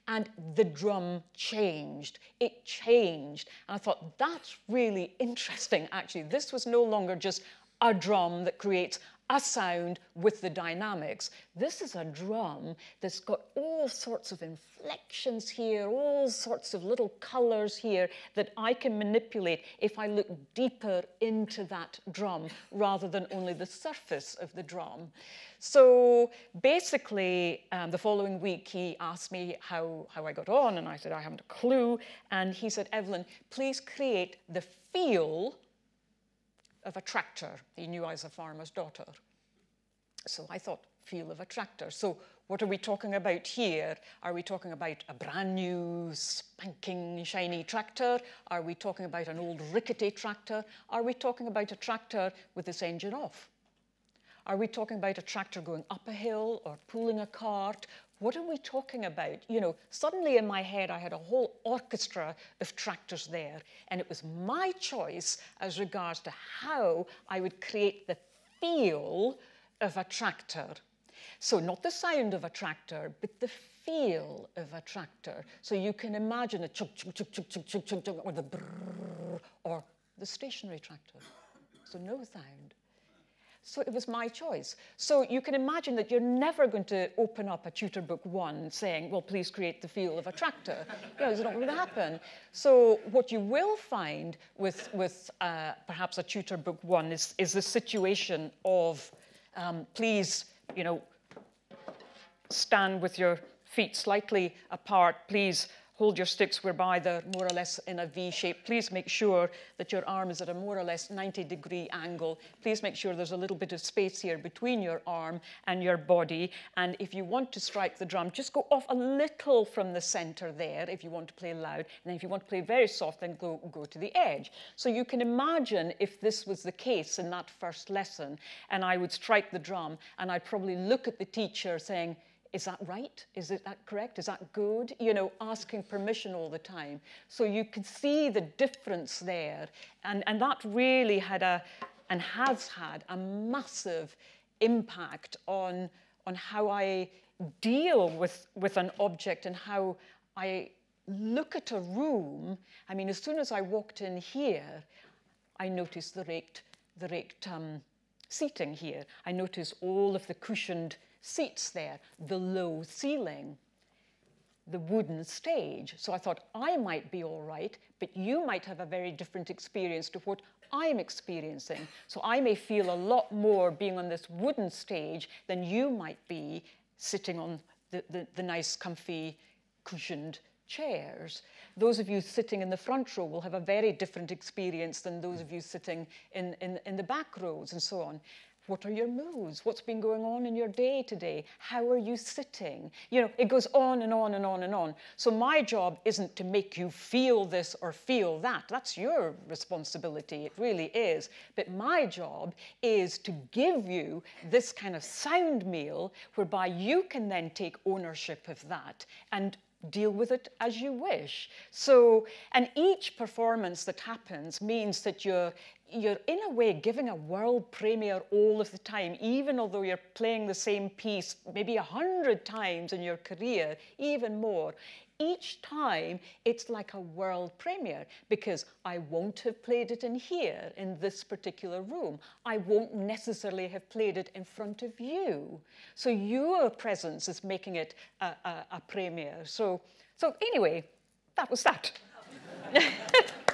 And the drum changed. It changed. And I thought, that's really interesting, actually. This was no longer just a drum that creates a sound with the dynamics. This is a drum that's got all sorts of inflections here, all sorts of little colors here that I can manipulate if I look deeper into that drum rather than only the surface of the drum. So basically, um, the following week, he asked me how, how I got on, and I said, I haven't a clue. And he said, Evelyn, please create the feel of a tractor. He knew I was a farmer's daughter. So I thought, feel of a tractor. So what are we talking about here? Are we talking about a brand new, spanking, shiny tractor? Are we talking about an old rickety tractor? Are we talking about a tractor with its engine off? Are we talking about a tractor going up a hill or pulling a cart? what are we talking about? You know, suddenly in my head, I had a whole orchestra of tractors there, and it was my choice as regards to how I would create the feel of a tractor. So, not the sound of a tractor, but the feel of a tractor. So, you can imagine a chug, chug, chug, chug, chug, chug, chug, or the brrrr, or the stationary tractor. So, no sound, so it was my choice. So you can imagine that you're never going to open up a tutor book one saying, well, please create the feel of a tractor. you know, it's not going to happen. So what you will find with, with uh, perhaps a tutor book one is, is the situation of, um, please, you know, stand with your feet slightly apart, please hold your sticks whereby they're more or less in a V shape. Please make sure that your arm is at a more or less 90 degree angle. Please make sure there's a little bit of space here between your arm and your body. And if you want to strike the drum, just go off a little from the center there if you want to play loud. And if you want to play very soft, then go, go to the edge. So you can imagine if this was the case in that first lesson, and I would strike the drum, and I'd probably look at the teacher saying, is that right? Is it that correct? Is that good? You know, asking permission all the time. So you could see the difference there. And, and that really had a, and has had a massive impact on, on how I deal with, with an object and how I look at a room. I mean, as soon as I walked in here, I noticed the raked, the raked um, seating here. I noticed all of the cushioned seats there, the low ceiling, the wooden stage. So I thought I might be all right, but you might have a very different experience to what I'm experiencing. So I may feel a lot more being on this wooden stage than you might be sitting on the, the, the nice, comfy, cushioned chairs. Those of you sitting in the front row will have a very different experience than those of you sitting in, in, in the back rows and so on. What are your moves? What's been going on in your day today? How are you sitting? You know, it goes on and on and on and on. So my job isn't to make you feel this or feel that. That's your responsibility. It really is. But my job is to give you this kind of sound meal whereby you can then take ownership of that and deal with it as you wish. So, and each performance that happens means that you're you're in a way giving a world premiere all of the time, even although you're playing the same piece maybe a hundred times in your career, even more. Each time it's like a world premiere because I won't have played it in here, in this particular room. I won't necessarily have played it in front of you. So your presence is making it a, a, a premiere. So, so anyway, that was that.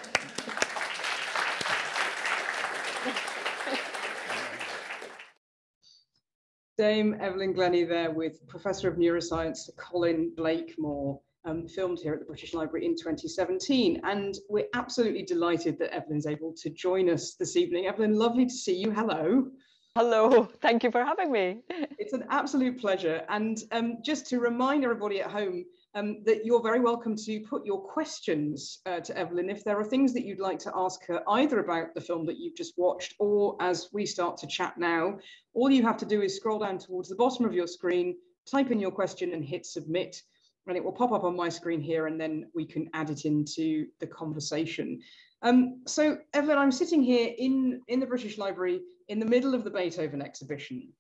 Dame Evelyn Glennie there with Professor of Neuroscience Colin Blakemore. um, filmed here at the British Library in 2017. And we're absolutely delighted that Evelyn's able to join us this evening. Evelyn, lovely to see you. Hello. Hello, thank you for having me. It's an absolute pleasure. And um, just to remind everybody at home um, that you're very welcome to put your questions uh, to Evelyn if there are things that you'd like to ask her either about the film that you've just watched or as we start to chat now. All you have to do is scroll down towards the bottom of your screen, type in your question and hit submit and it will pop up on my screen here and then we can add it into the conversation. Um, so Evelyn, I'm sitting here in, in the British Library in the middle of the Beethoven exhibition.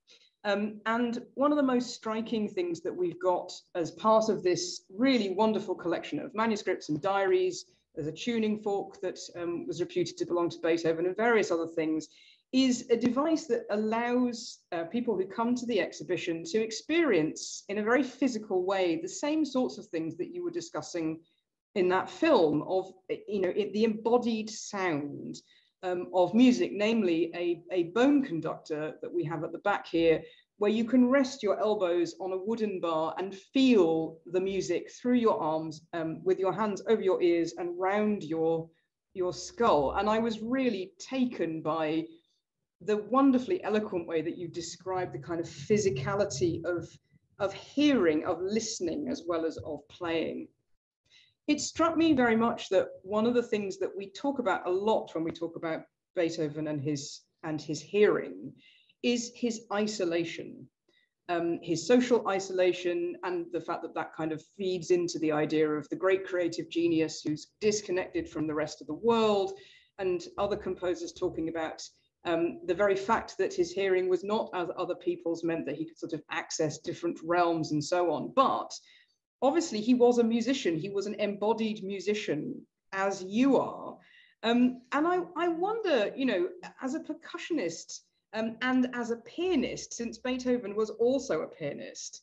Um, and one of the most striking things that we've got as part of this really wonderful collection of manuscripts and diaries, there's a tuning fork that um, was reputed to belong to Beethoven and various other things, is a device that allows uh, people who come to the exhibition to experience in a very physical way the same sorts of things that you were discussing in that film of you know it, the embodied sound um, of music namely a, a bone conductor that we have at the back here where you can rest your elbows on a wooden bar and feel the music through your arms um, with your hands over your ears and round your your skull and i was really taken by the wonderfully eloquent way that you describe the kind of physicality of, of hearing, of listening, as well as of playing. It struck me very much that one of the things that we talk about a lot when we talk about Beethoven and his, and his hearing is his isolation, um, his social isolation, and the fact that that kind of feeds into the idea of the great creative genius who's disconnected from the rest of the world, and other composers talking about um, the very fact that his hearing was not as other people's meant that he could sort of access different realms and so on. But obviously, he was a musician, he was an embodied musician, as you are. Um, and I, I wonder, you know, as a percussionist um, and as a pianist, since Beethoven was also a pianist,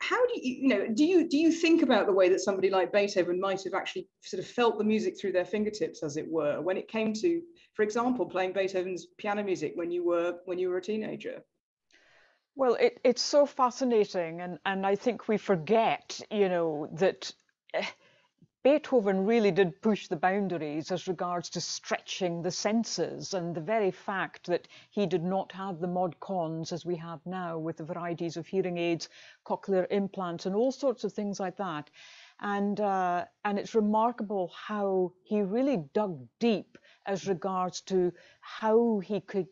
how do you, you know, do you do you think about the way that somebody like Beethoven might have actually sort of felt the music through their fingertips, as it were, when it came to, for example, playing Beethoven's piano music when you were when you were a teenager? Well, it, it's so fascinating, and and I think we forget, you know, that. Uh, Beethoven really did push the boundaries as regards to stretching the senses and the very fact that he did not have the mod cons as we have now with the varieties of hearing aids, cochlear implants and all sorts of things like that. And, uh, and it's remarkable how he really dug deep as regards to how he could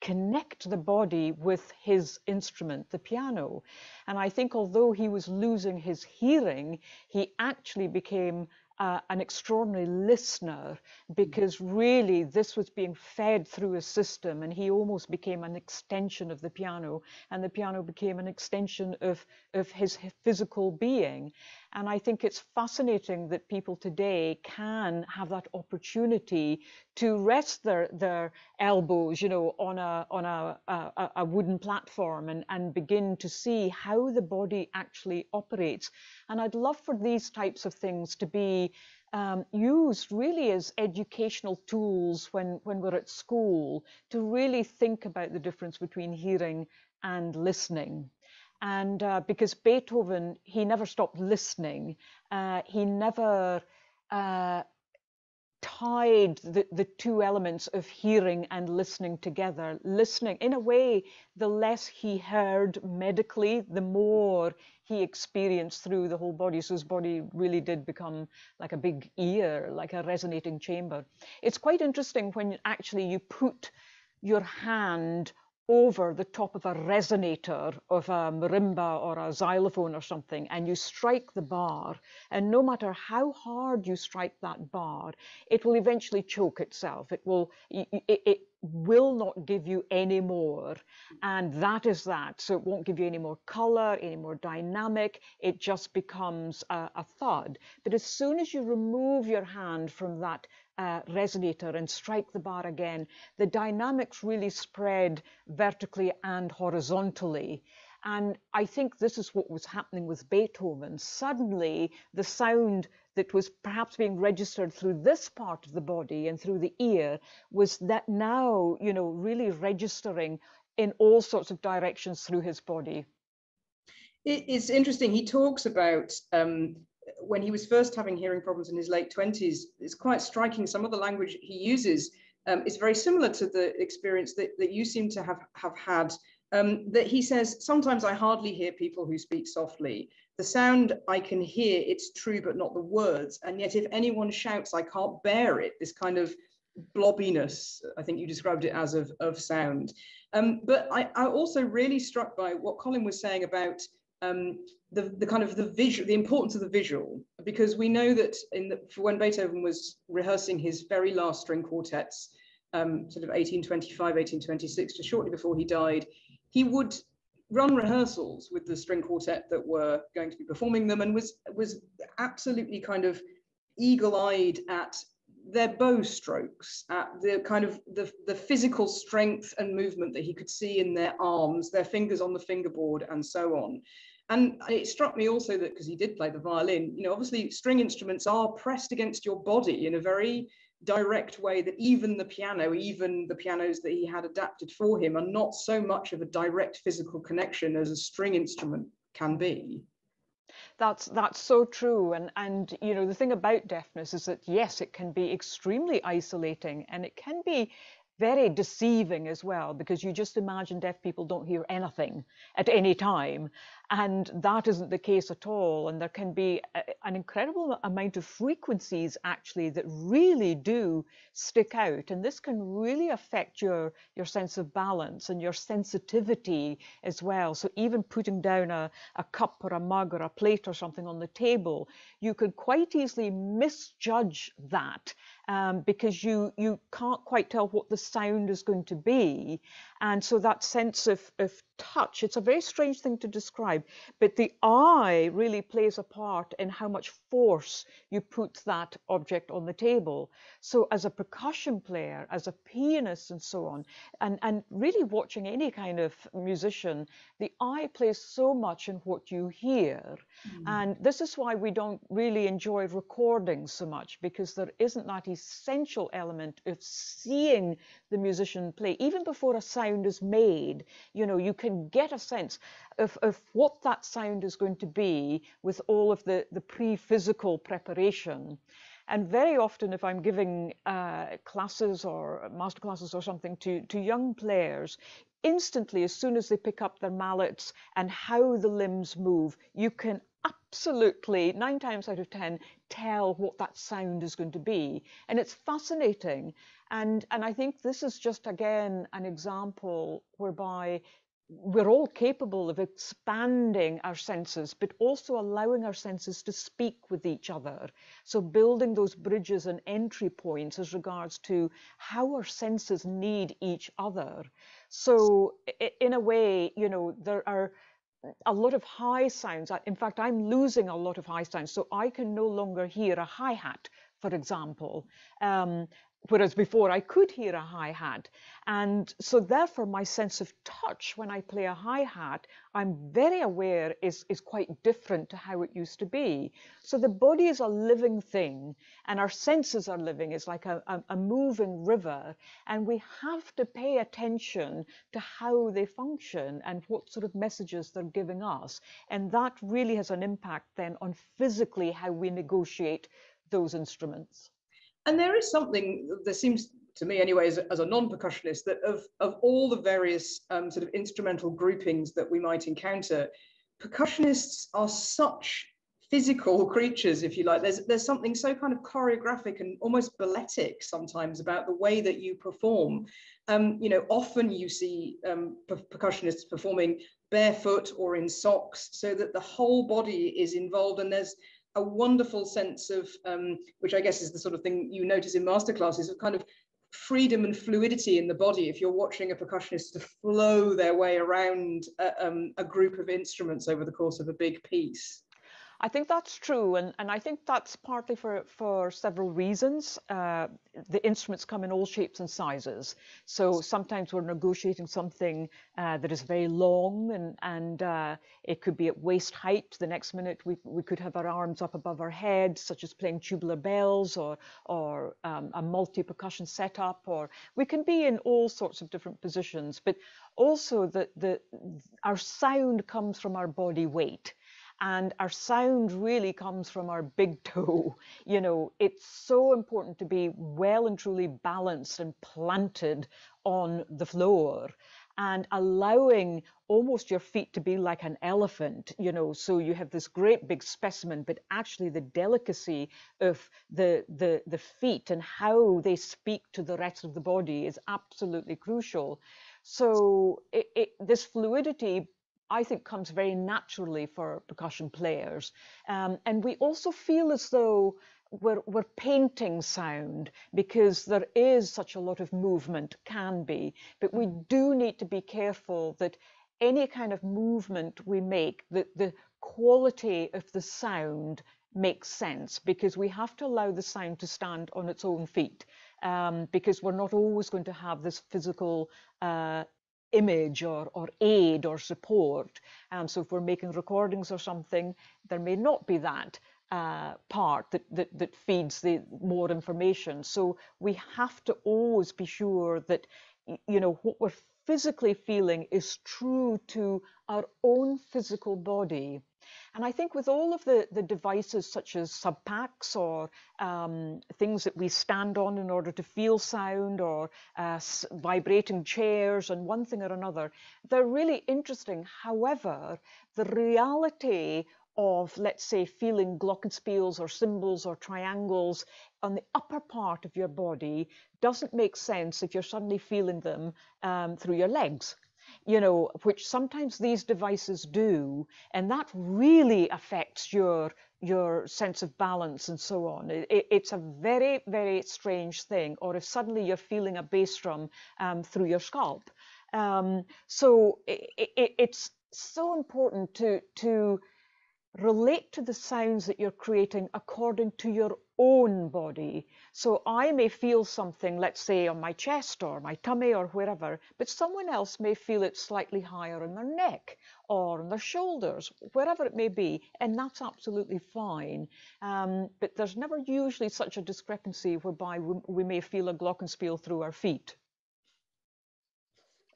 connect the body with his instrument, the piano. And I think although he was losing his hearing, he actually became uh, an extraordinary listener because really this was being fed through a system and he almost became an extension of the piano and the piano became an extension of, of his physical being. And I think it's fascinating that people today can have that opportunity to rest their, their elbows, you know, on a on a, a, a wooden platform and, and begin to see how the body actually operates. And I'd love for these types of things to be um, used really as educational tools when, when we're at school to really think about the difference between hearing and listening. And uh, because Beethoven, he never stopped listening, uh, he never uh, tied the, the two elements of hearing and listening together. Listening, in a way, the less he heard medically, the more he experienced through the whole body. So his body really did become like a big ear, like a resonating chamber. It's quite interesting when actually you put your hand over the top of a resonator of a marimba or a xylophone or something and you strike the bar and no matter how hard you strike that bar it will eventually choke itself. It will it, it will not give you any more. And that is that. So it won't give you any more color any more dynamic. It just becomes a, a thud. But as soon as you remove your hand from that uh, resonator and strike the bar again, the dynamics really spread vertically and horizontally. And I think this is what was happening with Beethoven. Suddenly, the sound that was perhaps being registered through this part of the body and through the ear was that now, you know, really registering in all sorts of directions through his body. It's interesting. He talks about um, when he was first having hearing problems in his late 20s, it's quite striking. Some of the language he uses um, is very similar to the experience that, that you seem to have, have had. Um, that he says, sometimes I hardly hear people who speak softly. The sound I can hear, it's true, but not the words. And yet if anyone shouts, I can't bear it, this kind of blobbiness, I think you described it as of, of sound. Um, but I, I also really struck by what Colin was saying about um, the, the kind of the visual, the importance of the visual, because we know that in the, when Beethoven was rehearsing his very last string quartets, um, sort of 1825, 1826, just shortly before he died, he would run rehearsals with the string quartet that were going to be performing them and was was absolutely kind of eagle-eyed at their bow strokes, at the kind of the, the physical strength and movement that he could see in their arms, their fingers on the fingerboard, and so on. And it struck me also that because he did play the violin, you know, obviously string instruments are pressed against your body in a very direct way that even the piano, even the pianos that he had adapted for him, are not so much of a direct physical connection as a string instrument can be. That's that's so true, and and you know the thing about deafness is that yes, it can be extremely isolating, and it can be very deceiving as well because you just imagine deaf people don't hear anything at any time and that isn't the case at all. And there can be a, an incredible amount of frequencies actually that really do stick out and this can really affect your your sense of balance and your sensitivity as well. So even putting down a, a cup or a mug or a plate or something on the table you could quite easily misjudge that um, because you you can't quite tell what the sound is going to be. And so that sense of, of touch. It's a very strange thing to describe but the eye really plays a part in how much force you put that object on the table. So as a percussion player as a pianist and so on and and really watching any kind of musician the eye plays so much in what you hear. Mm. and this is why we don't really enjoy recordings so much because there isn't that essential element of seeing the musician play. Even before a sound is made you know you can get a sense of, of what that sound is going to be with all of the the pre-physical preparation and very often, if I'm giving uh, classes or master classes or something to, to young players, instantly, as soon as they pick up their mallets and how the limbs move, you can absolutely, nine times out of 10, tell what that sound is going to be. And it's fascinating. And, and I think this is just, again, an example whereby we're all capable of expanding our senses, but also allowing our senses to speak with each other. So building those bridges and entry points as regards to how our senses need each other. So in a way, you know, there are a lot of high sounds. In fact, I'm losing a lot of high sounds. So I can no longer hear a hi-hat, for example. Um, whereas before I could hear a hi-hat. And so therefore my sense of touch when I play a hi-hat, I'm very aware is, is quite different to how it used to be. So the body is a living thing and our senses are living. It's like a, a, a moving river and we have to pay attention to how they function and what sort of messages they're giving us. And that really has an impact then on physically how we negotiate those instruments. And there is something that seems to me anyway, as, as a non-percussionist, that of, of all the various um, sort of instrumental groupings that we might encounter, percussionists are such physical creatures, if you like. There's there's something so kind of choreographic and almost balletic sometimes about the way that you perform. Um, you know, often you see um, per- percussionists performing barefoot or in socks, so that the whole body is involved, and there's a wonderful sense of, um, which I guess is the sort of thing you notice in masterclasses, of kind of freedom and fluidity in the body if you're watching a percussionist to flow their way around a, um, a group of instruments over the course of a big piece. I think that's true, and, and I think that's partly for, for several reasons. Uh, the instruments come in all shapes and sizes. So sometimes we're negotiating something uh, that is very long and, and uh, it could be at waist height. The next minute we, we could have our arms up above our head, such as playing tubular bells or, or um, a multi-percussion setup, or we can be in all sorts of different positions. But also the, the, our sound comes from our body weight. And our sound really comes from our big toe. You know, it's so important to be well and truly balanced and planted on the floor and allowing almost your feet to be like an elephant, you know, so you have this great big specimen, but actually the delicacy of the, the, the feet and how they speak to the rest of the body is absolutely crucial. So it, it, this fluidity I think comes very naturally for percussion players. Um, and we also feel as though we're, we're painting sound because there is such a lot of movement, can be, but we do need to be careful that any kind of movement we make, that the quality of the sound makes sense because we have to allow the sound to stand on its own feet um, because we're not always going to have this physical uh, image or, or aid or support. Um, so if we're making recordings or something, there may not be that uh, part that, that, that feeds the more information. So we have to always be sure that, you know, what we're physically feeling is true to our own physical body. And I think with all of the, the devices such as subpacks or um, things that we stand on in order to feel sound or uh, vibrating chairs and one thing or another, they're really interesting. However, the reality of, let's say, feeling glockenspiels or cymbals or triangles on the upper part of your body doesn't make sense if you're suddenly feeling them um, through your legs you know, which sometimes these devices do, and that really affects your your sense of balance and so on. It, it's a very, very strange thing. Or if suddenly you're feeling a bass drum um, through your scalp. Um, so it, it, it's so important to to relate to the sounds that you're creating according to your own body. So I may feel something, let's say on my chest or my tummy or wherever, but someone else may feel it slightly higher in their neck or on their shoulders, wherever it may be, and that's absolutely fine. Um, but there's never usually such a discrepancy whereby we, we may feel a glockenspiel through our feet.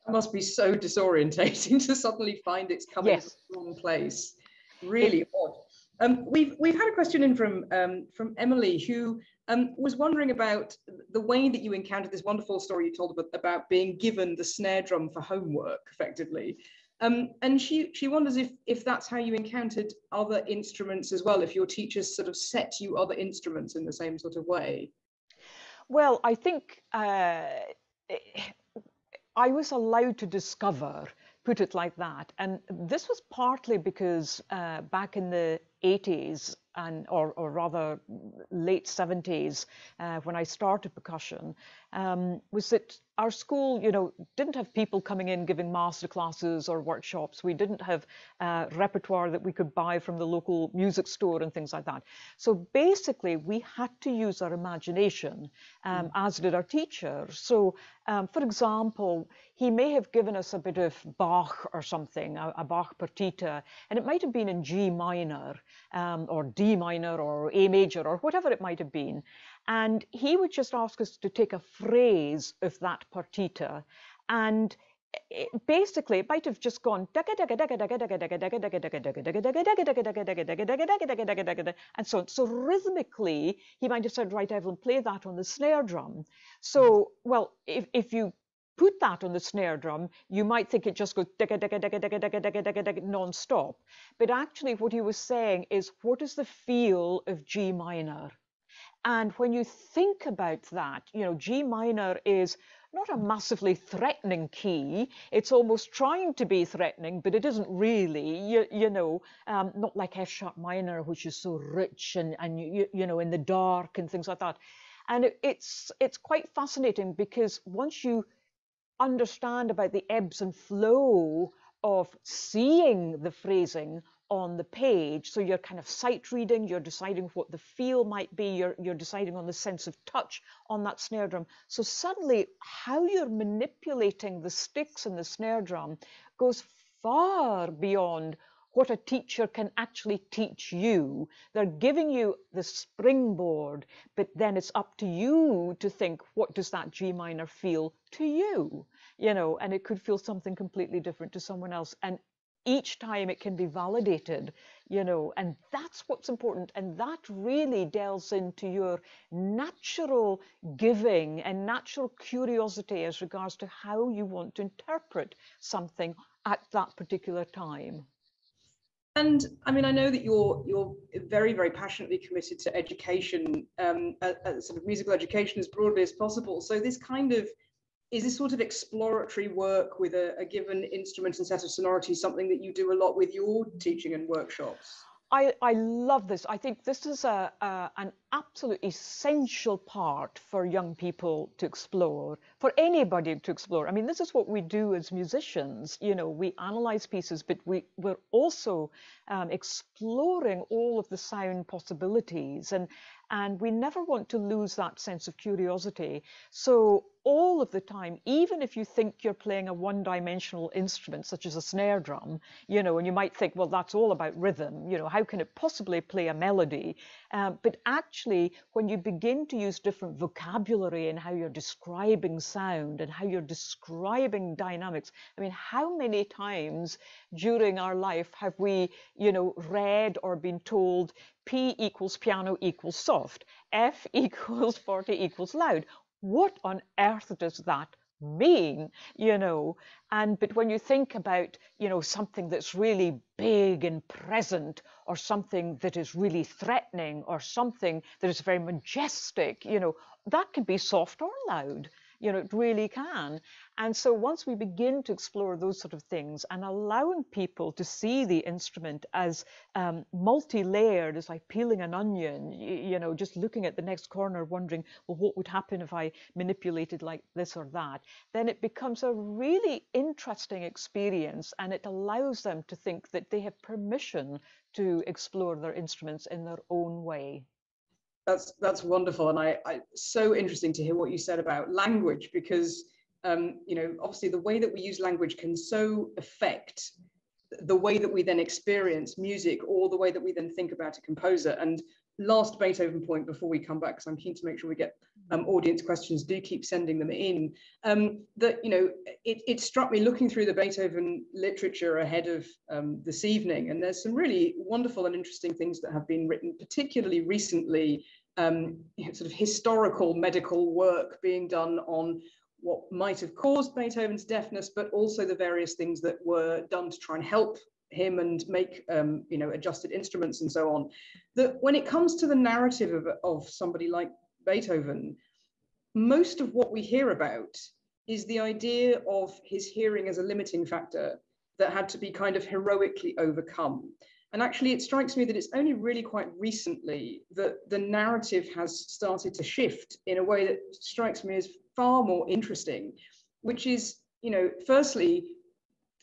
It must be so disorientating to suddenly find it's coming yes. from the wrong place really it, odd. Um, we've we've had a question in from um, from Emily who um, was wondering about the way that you encountered this wonderful story you told about, about being given the snare drum for homework, effectively. Um, and she she wonders if if that's how you encountered other instruments as well. If your teachers sort of set you other instruments in the same sort of way. Well, I think uh, I was allowed to discover put it like that. And this was partly because uh, back in the 80s, and or, or rather late 70s, uh, when I started percussion, um, was that our school, you know, didn't have people coming in giving master classes or workshops. We didn't have uh, repertoire that we could buy from the local music store and things like that. So basically, we had to use our imagination, um, mm. as did our teacher. So, um, for example, he may have given us a bit of Bach or something, a, a Bach partita, and it might have been in G minor um, or D minor or A major or whatever it might have been. And he would just ask us to take a phrase of that partita and it, basically it might have just gone and so on. So rhythmically, he might have said, right, Evelyn, play that on the snare drum. So, well, if, if you put that on the snare drum, you might think it just goes non-stop. But actually what he was saying is, what is the feel of G minor? And when you think about that, you know, G minor is not a massively threatening key. It's almost trying to be threatening, but it isn't really, you, you know, um, not like F sharp minor, which is so rich and, and you, you know, in the dark and things like that. And it, it's, it's quite fascinating because once you understand about the ebbs and flow of seeing the phrasing on the page. So you're kind of sight reading, you're deciding what the feel might be, you're, you're deciding on the sense of touch on that snare drum. So suddenly, how you're manipulating the sticks and the snare drum goes far beyond what a teacher can actually teach you. They're giving you the springboard, but then it's up to you to think, what does that G minor feel to you? You know, and it could feel something completely different to someone else. And each time it can be validated you know and that's what's important and that really delves into your natural giving and natural curiosity as regards to how you want to interpret something at that particular time and I mean, I know that you're you're very very passionately committed to education, um, sort of musical education as broadly as possible. So this kind of is this sort of exploratory work with a, a given instrument and set of sonorities something that you do a lot with your teaching and workshops? I, I love this. I think this is a, a, an absolute essential part for young people to explore, for anybody to explore. I mean, this is what we do as musicians. You know, we analyze pieces, but we, we're also um, exploring all of the sound possibilities. And, and we never want to lose that sense of curiosity. So all of the time, even if you think you're playing a one-dimensional instrument, such as a snare drum, you know, and you might think, well, that's all about rhythm, you know, how can it possibly play a melody? Um, but actually, when you begin to use different vocabulary in how you're describing sound and how you're describing dynamics, I mean, how many times during our life have we, you know, read or been told P equals piano equals soft, F equals forte equals loud, what on earth does that mean you know? And but when you think about you know something that's really big and present or something that is really threatening or something that is very majestic you know that can be soft or loud you know, it really can. And so once we begin to explore those sort of things and allowing people to see the instrument as um, multi-layered, as like peeling an onion, you, you know, just looking at the next corner, wondering, well, what would happen if I manipulated like this or that, then it becomes a really interesting experience and it allows them to think that they have permission to explore their instruments in their own way that's that's wonderful, and I, I so interesting to hear what you said about language because um, you know obviously the way that we use language can so affect the way that we then experience music or the way that we then think about a composer. And last Beethoven point before we come back, because I'm keen to make sure we get um, audience questions. Do keep sending them in. Um, that you know, it, it, struck me looking through the Beethoven literature ahead of um, this evening, and there's some really wonderful and interesting things that have been written, particularly recently. Um, you know, sort of historical medical work being done on what might have caused Beethoven's deafness, but also the various things that were done to try and help him and make um, you know adjusted instruments and so on that when it comes to the narrative of, of somebody like beethoven most of what we hear about is the idea of his hearing as a limiting factor that had to be kind of heroically overcome. And actually it strikes me that it's only really quite recently that the narrative has started to shift in a way that strikes me as far more interesting which is you know firstly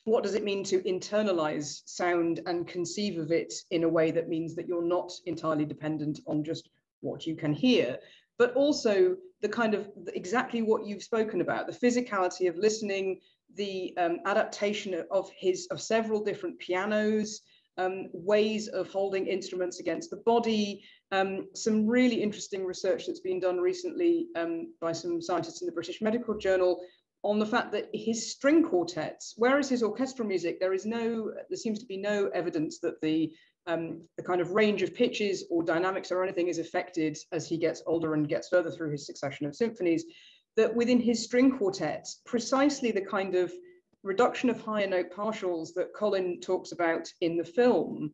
what does it mean to internalize sound and conceive of it in a way that means that you're not entirely dependent on just what you can hear, but also the kind of exactly what you've spoken about, the physicality of listening, the um, adaptation of his of several different pianos, um, ways of holding instruments against the body, um, some really interesting research that's been done recently um, by some scientists in the British Medical Journal on the fact that his string quartets, whereas his orchestral music, there is no, there seems to be no evidence that the um, the kind of range of pitches or dynamics or anything is affected as he gets older and gets further through his succession of symphonies. That within his string quartets, precisely the kind of reduction of higher note partials that Colin talks about in the film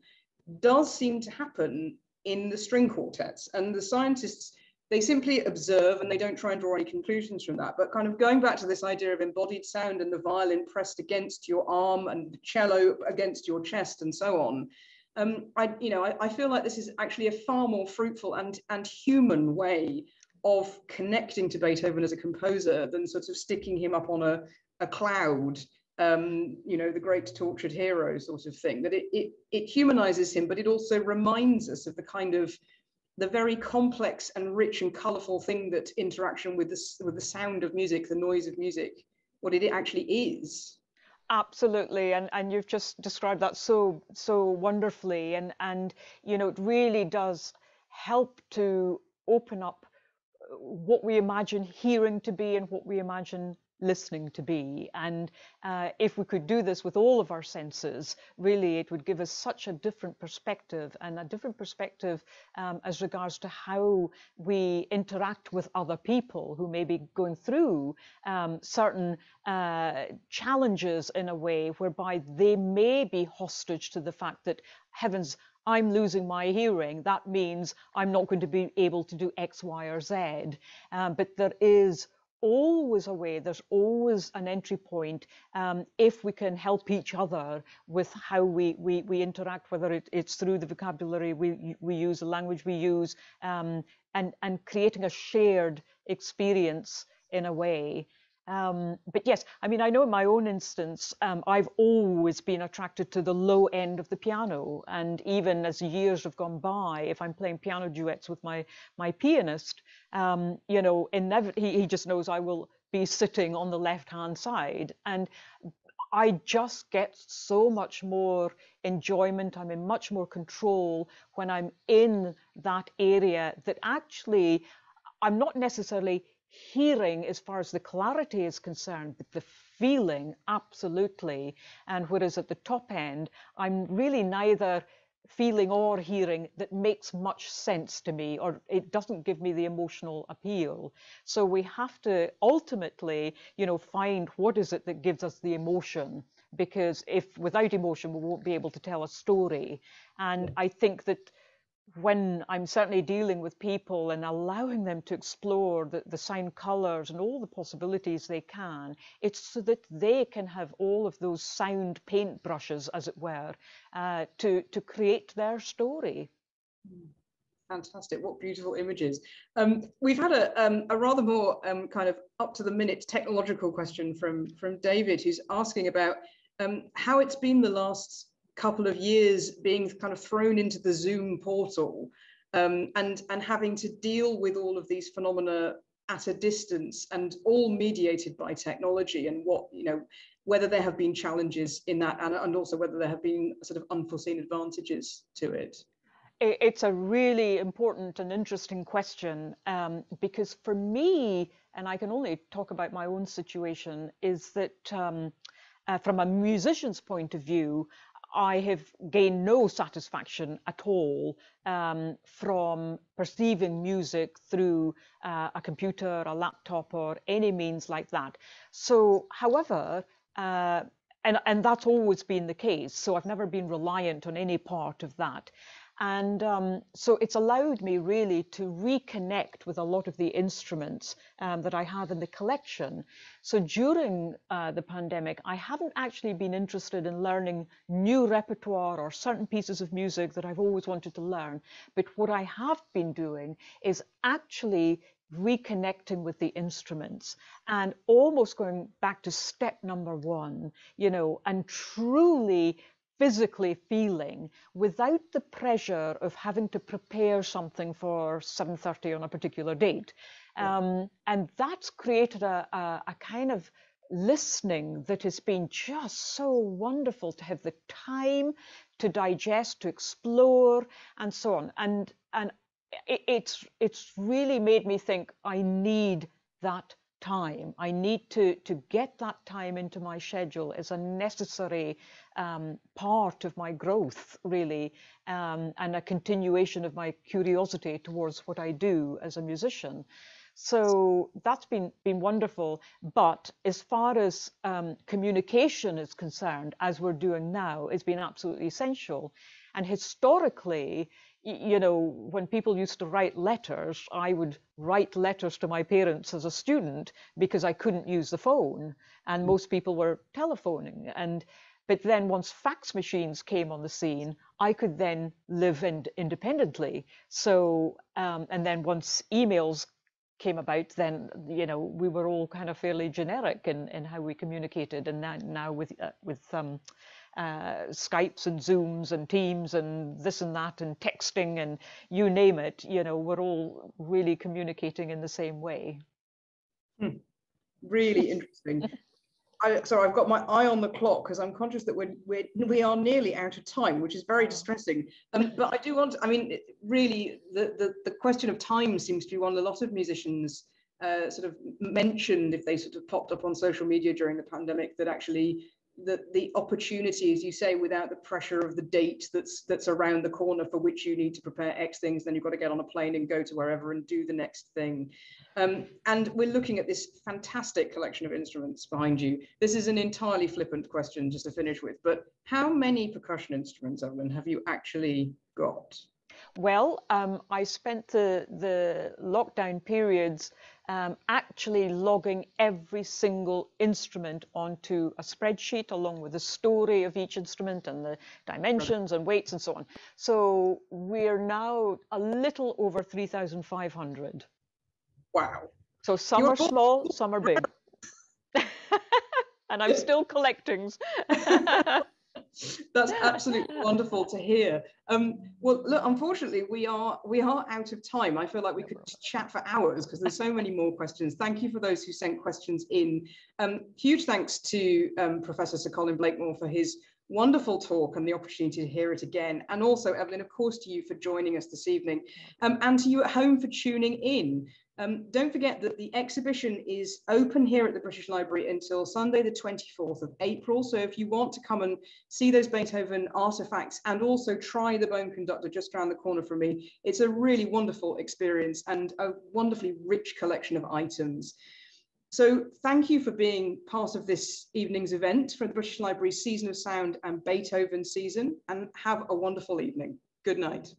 does seem to happen in the string quartets. And the scientists they simply observe and they don't try and draw any conclusions from that. But kind of going back to this idea of embodied sound and the violin pressed against your arm and the cello against your chest and so on. Um, I, you know, I, I feel like this is actually a far more fruitful and, and human way of connecting to Beethoven as a composer than sort of sticking him up on a, a cloud um, you know, the great tortured hero sort of thing, that it, it, it humanizes him, but it also reminds us of the kind of the very complex and rich and colorful thing that interaction with the, with the sound of music, the noise of music, what it actually is. Absolutely, and and you've just described that so so wonderfully, and and you know it really does help to open up what we imagine hearing to be and what we imagine listening to be. And uh, if we could do this with all of our senses, really it would give us such a different perspective and a different perspective um, as regards to how we interact with other people who may be going through um, certain uh, challenges in a way whereby they may be hostage to the fact that heavens I'm losing my hearing, that means I'm not going to be able to do X, Y, or Z. Um, but there is always a way, there's always an entry point um, if we can help each other with how we, we, we interact, whether it, it's through the vocabulary we, we use, the language we use, um, and, and creating a shared experience in a way. Um, but yes, I mean, I know in my own instance, um, I've always been attracted to the low end of the piano. And even as years have gone by, if I'm playing piano duets with my, my pianist, um, you know, he, he just knows I will be sitting on the left hand side. And I just get so much more enjoyment. I'm in much more control when I'm in that area that actually I'm not necessarily hearing as far as the clarity is concerned, but the feeling absolutely. And whereas at the top end, I'm really neither feeling or hearing that makes much sense to me or it doesn't give me the emotional appeal. So we have to ultimately you know find what is it that gives us the emotion because if without emotion we won't be able to tell a story. And i think that when I'm certainly dealing with people and allowing them to explore the, the sound colors and all the possibilities they can, it's so that they can have all of those sound paintbrushes, as it were, uh, to, to create their story. Fantastic, what beautiful images. Um, we've had a, um, a rather more um, kind of up to the minute technological question from, from David, who's asking about um, how it's been the last couple of years being kind of thrown into the Zoom portal um, and, and having to deal with all of these phenomena at a distance and all mediated by technology and what, you know, whether there have been challenges in that and, and also whether there have been sort of unforeseen advantages to it. It's a really important and interesting question um, because for me, and I can only talk about my own situation, is that um, uh, from a musician's point of view, I have gained no satisfaction at all um, from perceiving music through uh, a computer, a laptop, or any means like that. So, however, uh, and, and that's always been the case. So I've never been reliant on any part of that. And um, so it's allowed me really to reconnect with a lot of the instruments um, that I have in the collection. So during uh, the pandemic, I haven't actually been interested in learning new repertoire or certain pieces of music that I've always wanted to learn. But what I have been doing is actually reconnecting with the instruments and almost going back to step number one, you know, and truly physically feeling without the pressure of having to prepare something for 7.30 on a particular date. Um, and that's created a, a, a kind of listening that has been just so wonderful to have the time to digest, to explore, and so on. And and it, it's it's really made me think I need that time. I need to, to get that time into my schedule as a necessary um, part of my growth, really, um, and a continuation of my curiosity towards what I do as a musician. So that's been, been wonderful. But as far as um, communication is concerned, as we're doing now, it's been absolutely essential. And historically, you know, when people used to write letters, I would write letters to my parents as a student because I couldn't use the phone, and mm. most people were telephoning. And but then once fax machines came on the scene, I could then live ind- independently. So um, and then once emails came about, then you know we were all kind of fairly generic in, in how we communicated. And now, now with uh, with um, uh, Skypes and Zooms and Teams and this and that and texting and you name it, you know, we're all really communicating in the same way. Hmm. Really interesting. I, so I've got my eye on the clock because I'm conscious that we're, we're we are nearly out of time, which is very distressing. Um, but I do want, to, I mean, really, the, the the question of time seems to be one a lot of musicians uh, sort of mentioned if they sort of popped up on social media during the pandemic that actually the, the opportunity, as you say, without the pressure of the date that's that's around the corner for which you need to prepare X things, then you've got to get on a plane and go to wherever and do the next thing. Um, and we're looking at this fantastic collection of instruments behind you. This is an entirely flippant question just to finish with, but how many percussion instruments, Evelyn, have you actually got? Well, um, I spent the, the lockdown periods um, actually logging every single instrument onto a spreadsheet along with the story of each instrument and the dimensions and weights and so on. So we're now a little over 3,500. Wow. So some You're are small, some are big. and I'm still collecting. That's absolutely wonderful to hear. Um, well, look, unfortunately, we are we are out of time. I feel like we could chat for hours because there's so many more questions. Thank you for those who sent questions in. Um, huge thanks to um, Professor Sir Colin Blakemore for his wonderful talk and the opportunity to hear it again. And also, Evelyn, of course, to you for joining us this evening um, and to you at home for tuning in. Um, don't forget that the exhibition is open here at the British Library until Sunday, the 24th of April. So if you want to come and see those Beethoven artifacts and also try the bone conductor just around the corner from me, it's a really wonderful experience and a wonderfully rich collection of items. So thank you for being part of this evening's event for the British Library Season of Sound and Beethoven season and have a wonderful evening. Good night.